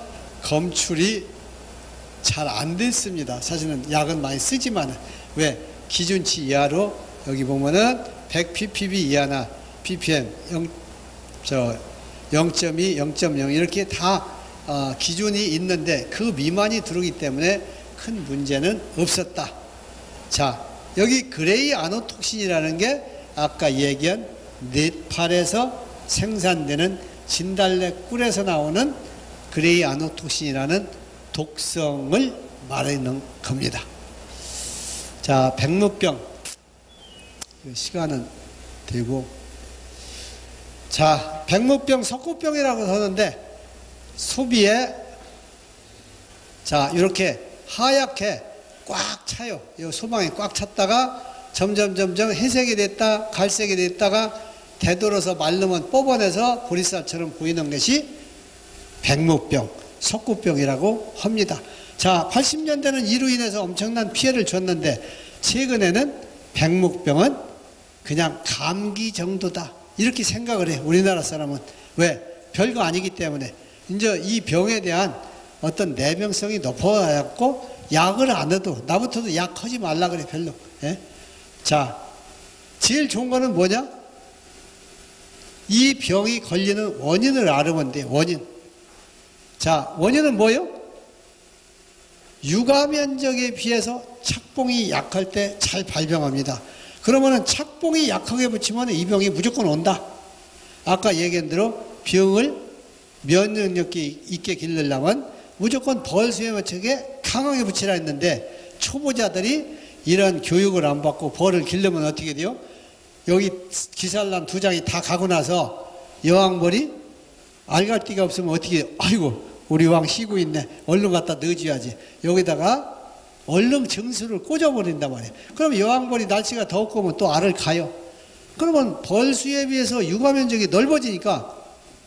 검출이 잘 안 됐습니다. 사실은 약은 많이 쓰지만 왜 기준치 이하로 여기 보면은 100ppb 이하나 ppm 0, 저 0.2, 0.0 이렇게 다 어, 기준이 있는데 그 미만이 들어오기 때문에 큰 문제는 없었다. 자, 여기 그레이 아노톡신이라는 게 아까 얘기한 네팔에서 생산되는 진달래 꿀에서 나오는 그레이 아노톡신이라는 독성을 말하는 겁니다. 자, 백무병. 시간은 되고. 자, 백무병, 석고병이라고 하는데, 소비에, 자, 이렇게 하얗게 꽉 차요. 이 소망이 꽉 찼다가 점점 점점 회색이 됐다 갈색이 됐다가 되돌아서 말르면 뽑아내서 보리쌀처럼 보이는 것이 백목병, 석구병이라고 합니다. 자, 80년대는 이로 인해서 엄청난 피해를 줬는데 최근에는 백목병은 그냥 감기 정도다. 이렇게 생각을 해. 우리나라 사람은. 왜? 별거 아니기 때문에. 이제 이 병에 대한 어떤 내병성이 높아갖고 약을 안 해도 나부터도 약 하지 말라 그래 별로. 예? 자, 제일 좋은 거는 뭐냐? 이 병이 걸리는 원인을 알으면 돼. 원인. 자, 원인은 뭐요? 육아 면적에 비해서 착봉이 약할 때 잘 발병합니다. 그러면은 착봉이 약하게 붙이면 이 병이 무조건 온다. 아까 얘기한 대로 병을 면역력이 있게 기르려면 무조건 벌수에 맞추게 강하게 붙이라 했는데 초보자들이 이런 교육을 안 받고 벌을 기르면 어떻게 돼요? 여기 기살람 두 장이 다 가고 나서 여왕벌이 알갈띠가 없으면 어떻게 아이고 우리 왕 쉬고 있네 얼른 갖다 넣어줘야지 여기다가 얼른 정수를 꽂아버린단 말이에요. 그럼 여왕벌이 날씨가 덥고 오면 또 알을 가요. 그러면 벌수에 비해서 육아 면적이 넓어지니까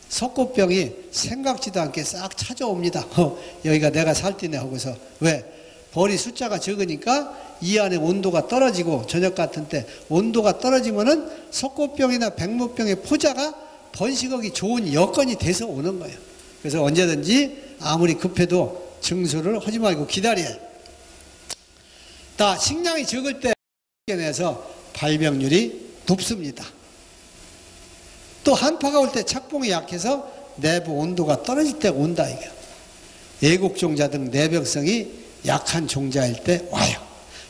석고병이 생각지도 않게 싹 찾아옵니다. 어, 여기가 내가 살띠네 하고서. 왜? 벌이 숫자가 적으니까 이 안에 온도가 떨어지고 저녁 같은 때 온도가 떨어지면은 석고병이나 백무병의 포자가 번식하기 좋은 여건이 돼서 오는 거예요. 그래서 언제든지 아무리 급해도 증수를 하지 말고 기다려야 다 식량이 적을 때 내서 발병률이 높습니다. 또 한파가 올 때 착봉이 약해서 내부 온도가 떨어질 때 온다 이게. 애국종자 등 내병성이 약한 종자일 때 와요.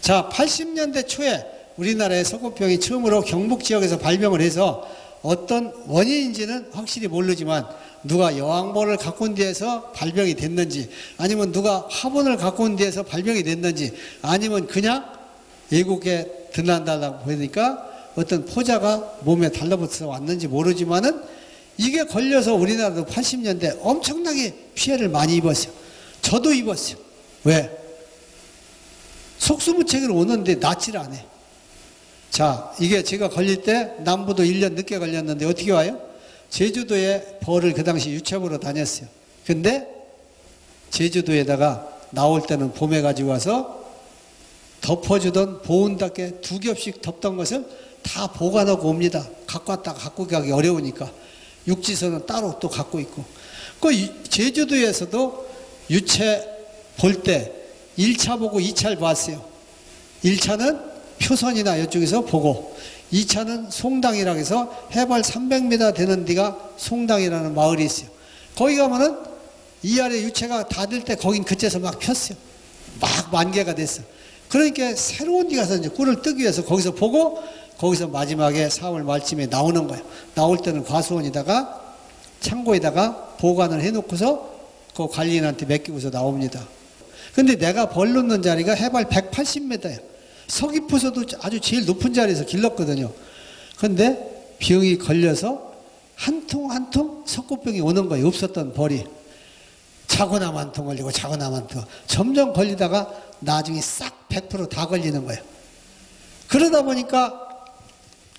자, 80년대 초에 우리나라의 서구병이 처음으로 경북 지역에서 발병을 해서 어떤 원인인지는 확실히 모르지만 누가 여왕벌을 갖고 온 데에서 발병이 됐는지 아니면 누가 화분을 갖고 온 데에서 발병이 됐는지 아니면 그냥 외국에 드난다고 보니까 어떤 포자가 몸에 달라붙어서 왔는지 모르지만은 이게 걸려서 우리나라도 80년대 엄청나게 피해를 많이 입었어요. 저도 입었어요. 왜? 속수무책으로 오는데 낫질 않아. 자, 이게 제가 걸릴 때 남부도 1년 늦게 걸렸는데 어떻게 와요? 제주도에 벌을 그 당시 유채보러 다녔어요. 근데 제주도에다가 나올 때는 봄에 가지고 와서 덮어주던 보온답게 두 겹씩 덮던 것을 다 보관하고 옵니다. 갖고 왔다가 갖고 가기 어려우니까. 육지선은 따로 또 갖고 있고. 그 제주도에서도 유채 볼 때 1차 보고 2차를 봤어요. 1차는 표선이나 이쪽에서 보고 2차는 송당이라고 해서 해발 300m 되는 데가 송당이라는 마을이 있어요. 거기 가면은 이 아래 유채가 닫을 때 거긴 그때서 막 폈어요. 막 만개가 됐어. 그러니까 새로운 데 가서 이제 꿀을 뜨기 위해서 거기서 보고 거기서 마지막에 4월 말쯤에 나오는 거예요. 나올 때는 과수원에다가 창고에다가 보관을 해놓고서 그 관리인한테 맡기고서 나옵니다. 근데 내가 벌 놓는 자리가 해발 180m예요. 서귀포에서도 아주 제일 높은 자리에서 길렀거든요. 근데 병이 걸려서 한 통 한 통 석고병이 오는 거예요. 없었던 벌이. 자고 나면 한 통 걸리고 자고 나면 한 통. 점점 걸리다가 나중에 싹 100%다 걸리는 거예요. 그러다 보니까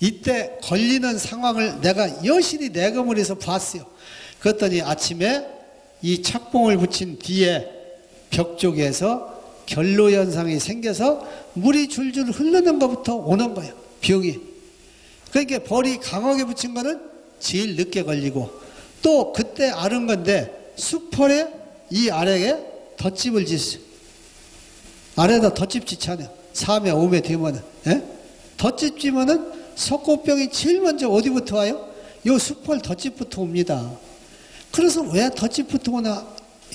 이때 걸리는 상황을 내가 여실히 내검을 해서 봤어요. 그랬더니 아침에 이 착봉을 붙인 뒤에 벽 쪽에서 결로 현상이 생겨서 물이 줄줄 흐르는 것부터 오는 거예요. 병이. 그러니까 벌이 강하게 붙인 거는 제일 늦게 걸리고 또 그때 아는 건데 수펄에 이 아래에 덧집을 짓어요. 아래다 덧집 짓잖아요. 3회, 5회 되면은. 예? 덧집 지면은 석고병이 제일 먼저 어디부터 와요? 요 수펄 덧집부터 옵니다. 그래서 왜 덧집부터 오나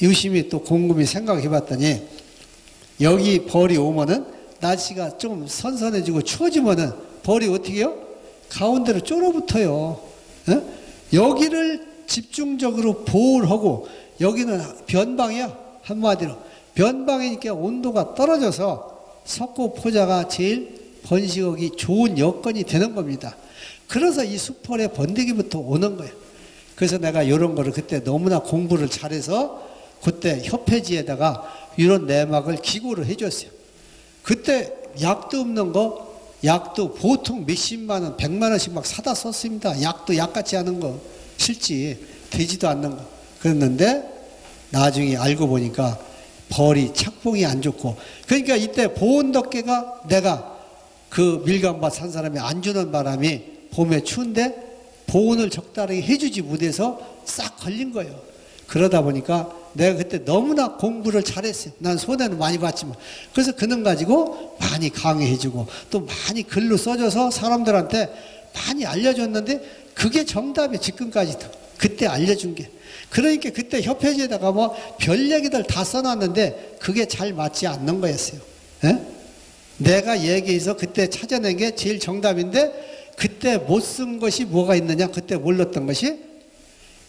유심히 또 곰곰이 생각해 봤더니 여기 벌이 오면은 날씨가 좀 선선해지고 추워지면은 벌이 어떻게 해요? 가운데로 쫄아붙어요. 어? 여기를 집중적으로 보호를 하고 여기는 변방이야. 한마디로. 변방이니까 온도가 떨어져서 석고 포자가 제일 번식하기 좋은 여건이 되는 겁니다. 그래서 이 수펄의 번데기부터 오는 거예요. 그래서 내가 이런 거를 그때 너무나 공부를 잘해서 그때 협회지에다가 이런 내막을 기고를 해줬어요. 그때 약도 없는 거 약도 보통 몇십만 원, 백만 원씩 막 사다 썼습니다. 약도 약 같지 않은 거 실지 되지도 않는 거 그랬는데 나중에 알고 보니까 벌이 착봉이 안 좋고 그러니까 이때 보온덮개가 내가 그 밀감밭 산 사람이 안 주는 바람이 봄에 추운데 보온을 적당히 해주지 못해서 싹 걸린 거예요. 그러다 보니까 내가 그때 너무나 공부를 잘했어요. 난 손해는 많이 봤지만. 그래서 그는 가지고 많이 강의해주고 또 많이 글로 써줘서 사람들한테 많이 알려줬는데 그게 정답이 지금까지도. 그때 알려준 게. 그러니까 그때 협회지에다가 뭐 별 얘기들 다 써놨는데 그게 잘 맞지 않는 거였어요. 예? 내가 얘기해서 그때 찾아낸 게 제일 정답인데 그때 못 쓴 것이 뭐가 있느냐? 그때 몰랐던 것이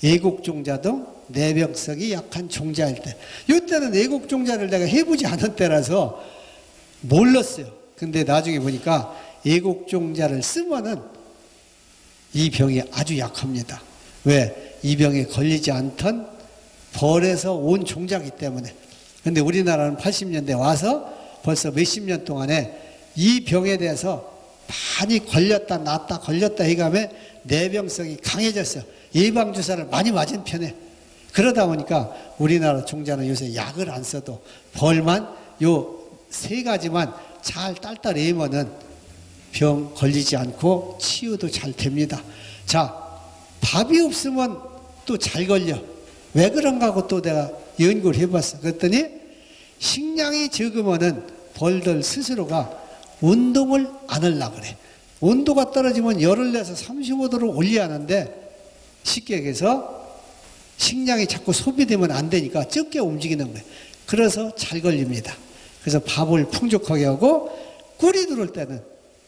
애국 종자 등 내병성이 약한 종자일 때. 이때는 애국 종자를 내가 해보지 않은 때라서 몰랐어요. 근데 나중에 보니까 애국 종자를 쓰면은 이 병이 아주 약합니다. 왜? 이 병에 걸리지 않던 벌에서 온 종자기 때문에. 근데 우리나라는 80년대 와서 벌써 몇십 년 동안에 이 병에 대해서 많이 걸렸다 낫다 걸렸다 해가며 내병성이 강해졌어요. 예방주사를 많이 맞은 편에. 그러다 보니까 우리나라 종자는 요새 약을 안 써도 벌만 요 세 가지만 잘 딸딸해면은 병 걸리지 않고 치유도 잘 됩니다. 자, 밥이 없으면 또 잘 걸려. 왜 그런가 하고 또 내가 연구를 해봤어. 그랬더니 식량이 적으면은 벌들 스스로가 운동을 안 하려고 그래. 온도가 떨어지면 열을 내서 35도로 올려야 하는데 쉽게 얘기해서 식량이 자꾸 소비되면 안 되니까 적게 움직이는 거예요. 그래서 잘 걸립니다. 그래서 밥을 풍족하게 하고 꿀이 들어올 때는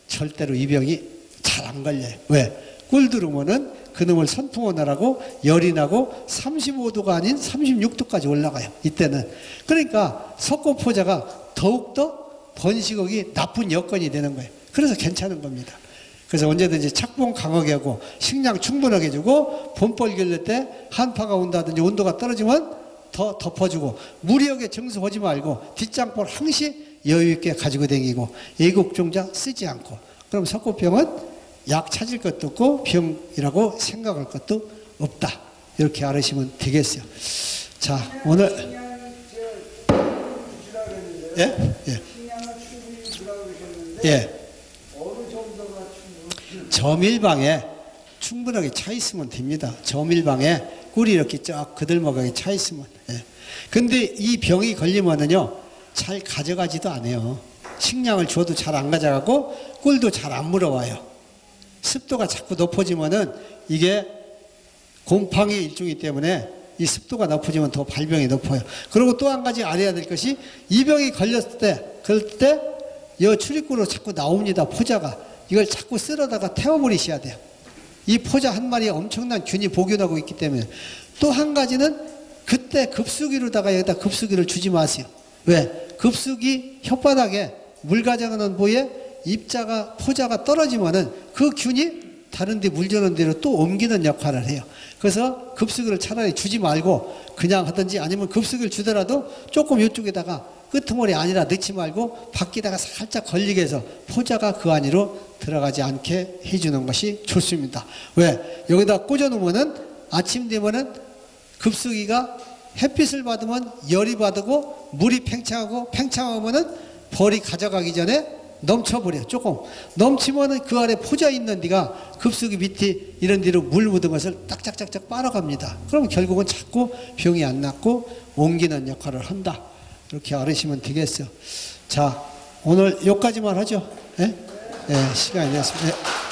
절대로 이 병이 잘 안 걸려요. 왜? 꿀 들어오면은 그놈을 선풍원하라고 열이 나고 35도가 아닌 36도까지 올라가요. 이때는. 그러니까 석고포자가 더욱더 번식하기 나쁜 여건이 되는 거예요. 그래서 괜찮은 겁니다. 그래서 언제든지 착봉 강하게 하고 식량 충분하게 주고 봄벌 결릴 때 한파가 온다든지 온도가 떨어지면 더 덮어주고 무리하게 정수하지 말고 뒷장볼 항시 여유 있게 가지고 다니고 애국종자 쓰지 않고 그럼 석고병은 약 찾을 것도 없고 병이라고 생각할 것도 없다 이렇게 알으시면 되겠어요. 자 오늘 예 예. 예. 저밀방에 충분하게 차 있으면 됩니다. 저밀방에 꿀이 이렇게 쫙 그들먹하게 차 있으면. 예. 근데 이 병이 걸리면은요, 잘 가져가지도 않아요. 식량을 줘도 잘 안 가져가고, 꿀도 잘 안 물어와요. 습도가 자꾸 높아지면은 이게 곰팡이 일종이기 때문에 이 습도가 높아지면 더 발병이 높아요. 그리고 또 한 가지 알아야 될 것이 이 병이 걸렸을 때, 그럴 때, 여 출입구로 자꾸 나옵니다. 포자가. 이걸 자꾸 쓸어다가 태워버리셔야 돼요. 이 포자 한 마리에 엄청난 균이 복균하고 있기 때문에 또 한 가지는 그때 급수기로다가 여기다 급수기를 주지 마세요. 왜? 급수기 혓바닥에 물 가져가는 부위에 입자가 포자가 떨어지면은 그 균이 다른 데물 주는 데로 또 옮기는 역할을 해요. 그래서 급수기를 차라리 주지 말고 그냥 하든지 아니면 급수기를 주더라도 조금 이쪽에다가 끄트머리 아니라 넣지 말고 밖에다가 살짝 걸리게 해서 포자가 그 안으로 들어가지 않게 해주는 것이 좋습니다. 왜? 여기다 꽂아놓으면은 아침 되면은 급수기가 햇빛을 받으면 열이 받고 물이 팽창하고 팽창하면은 벌이 가져가기 전에 넘쳐버려 조금 넘치면은 그 아래 포자 있는 데가 급수기 밑에 이런 데로 물 묻은 것을 딱짝짝짝 빨아갑니다. 그럼 결국은 자꾸 병이 안 낫고 옮기는 역할을 한다. 이렇게 알으시면 되겠어요. 자 오늘 여기까지만 하죠. 예? 예, 시간이 됐습니다. 예.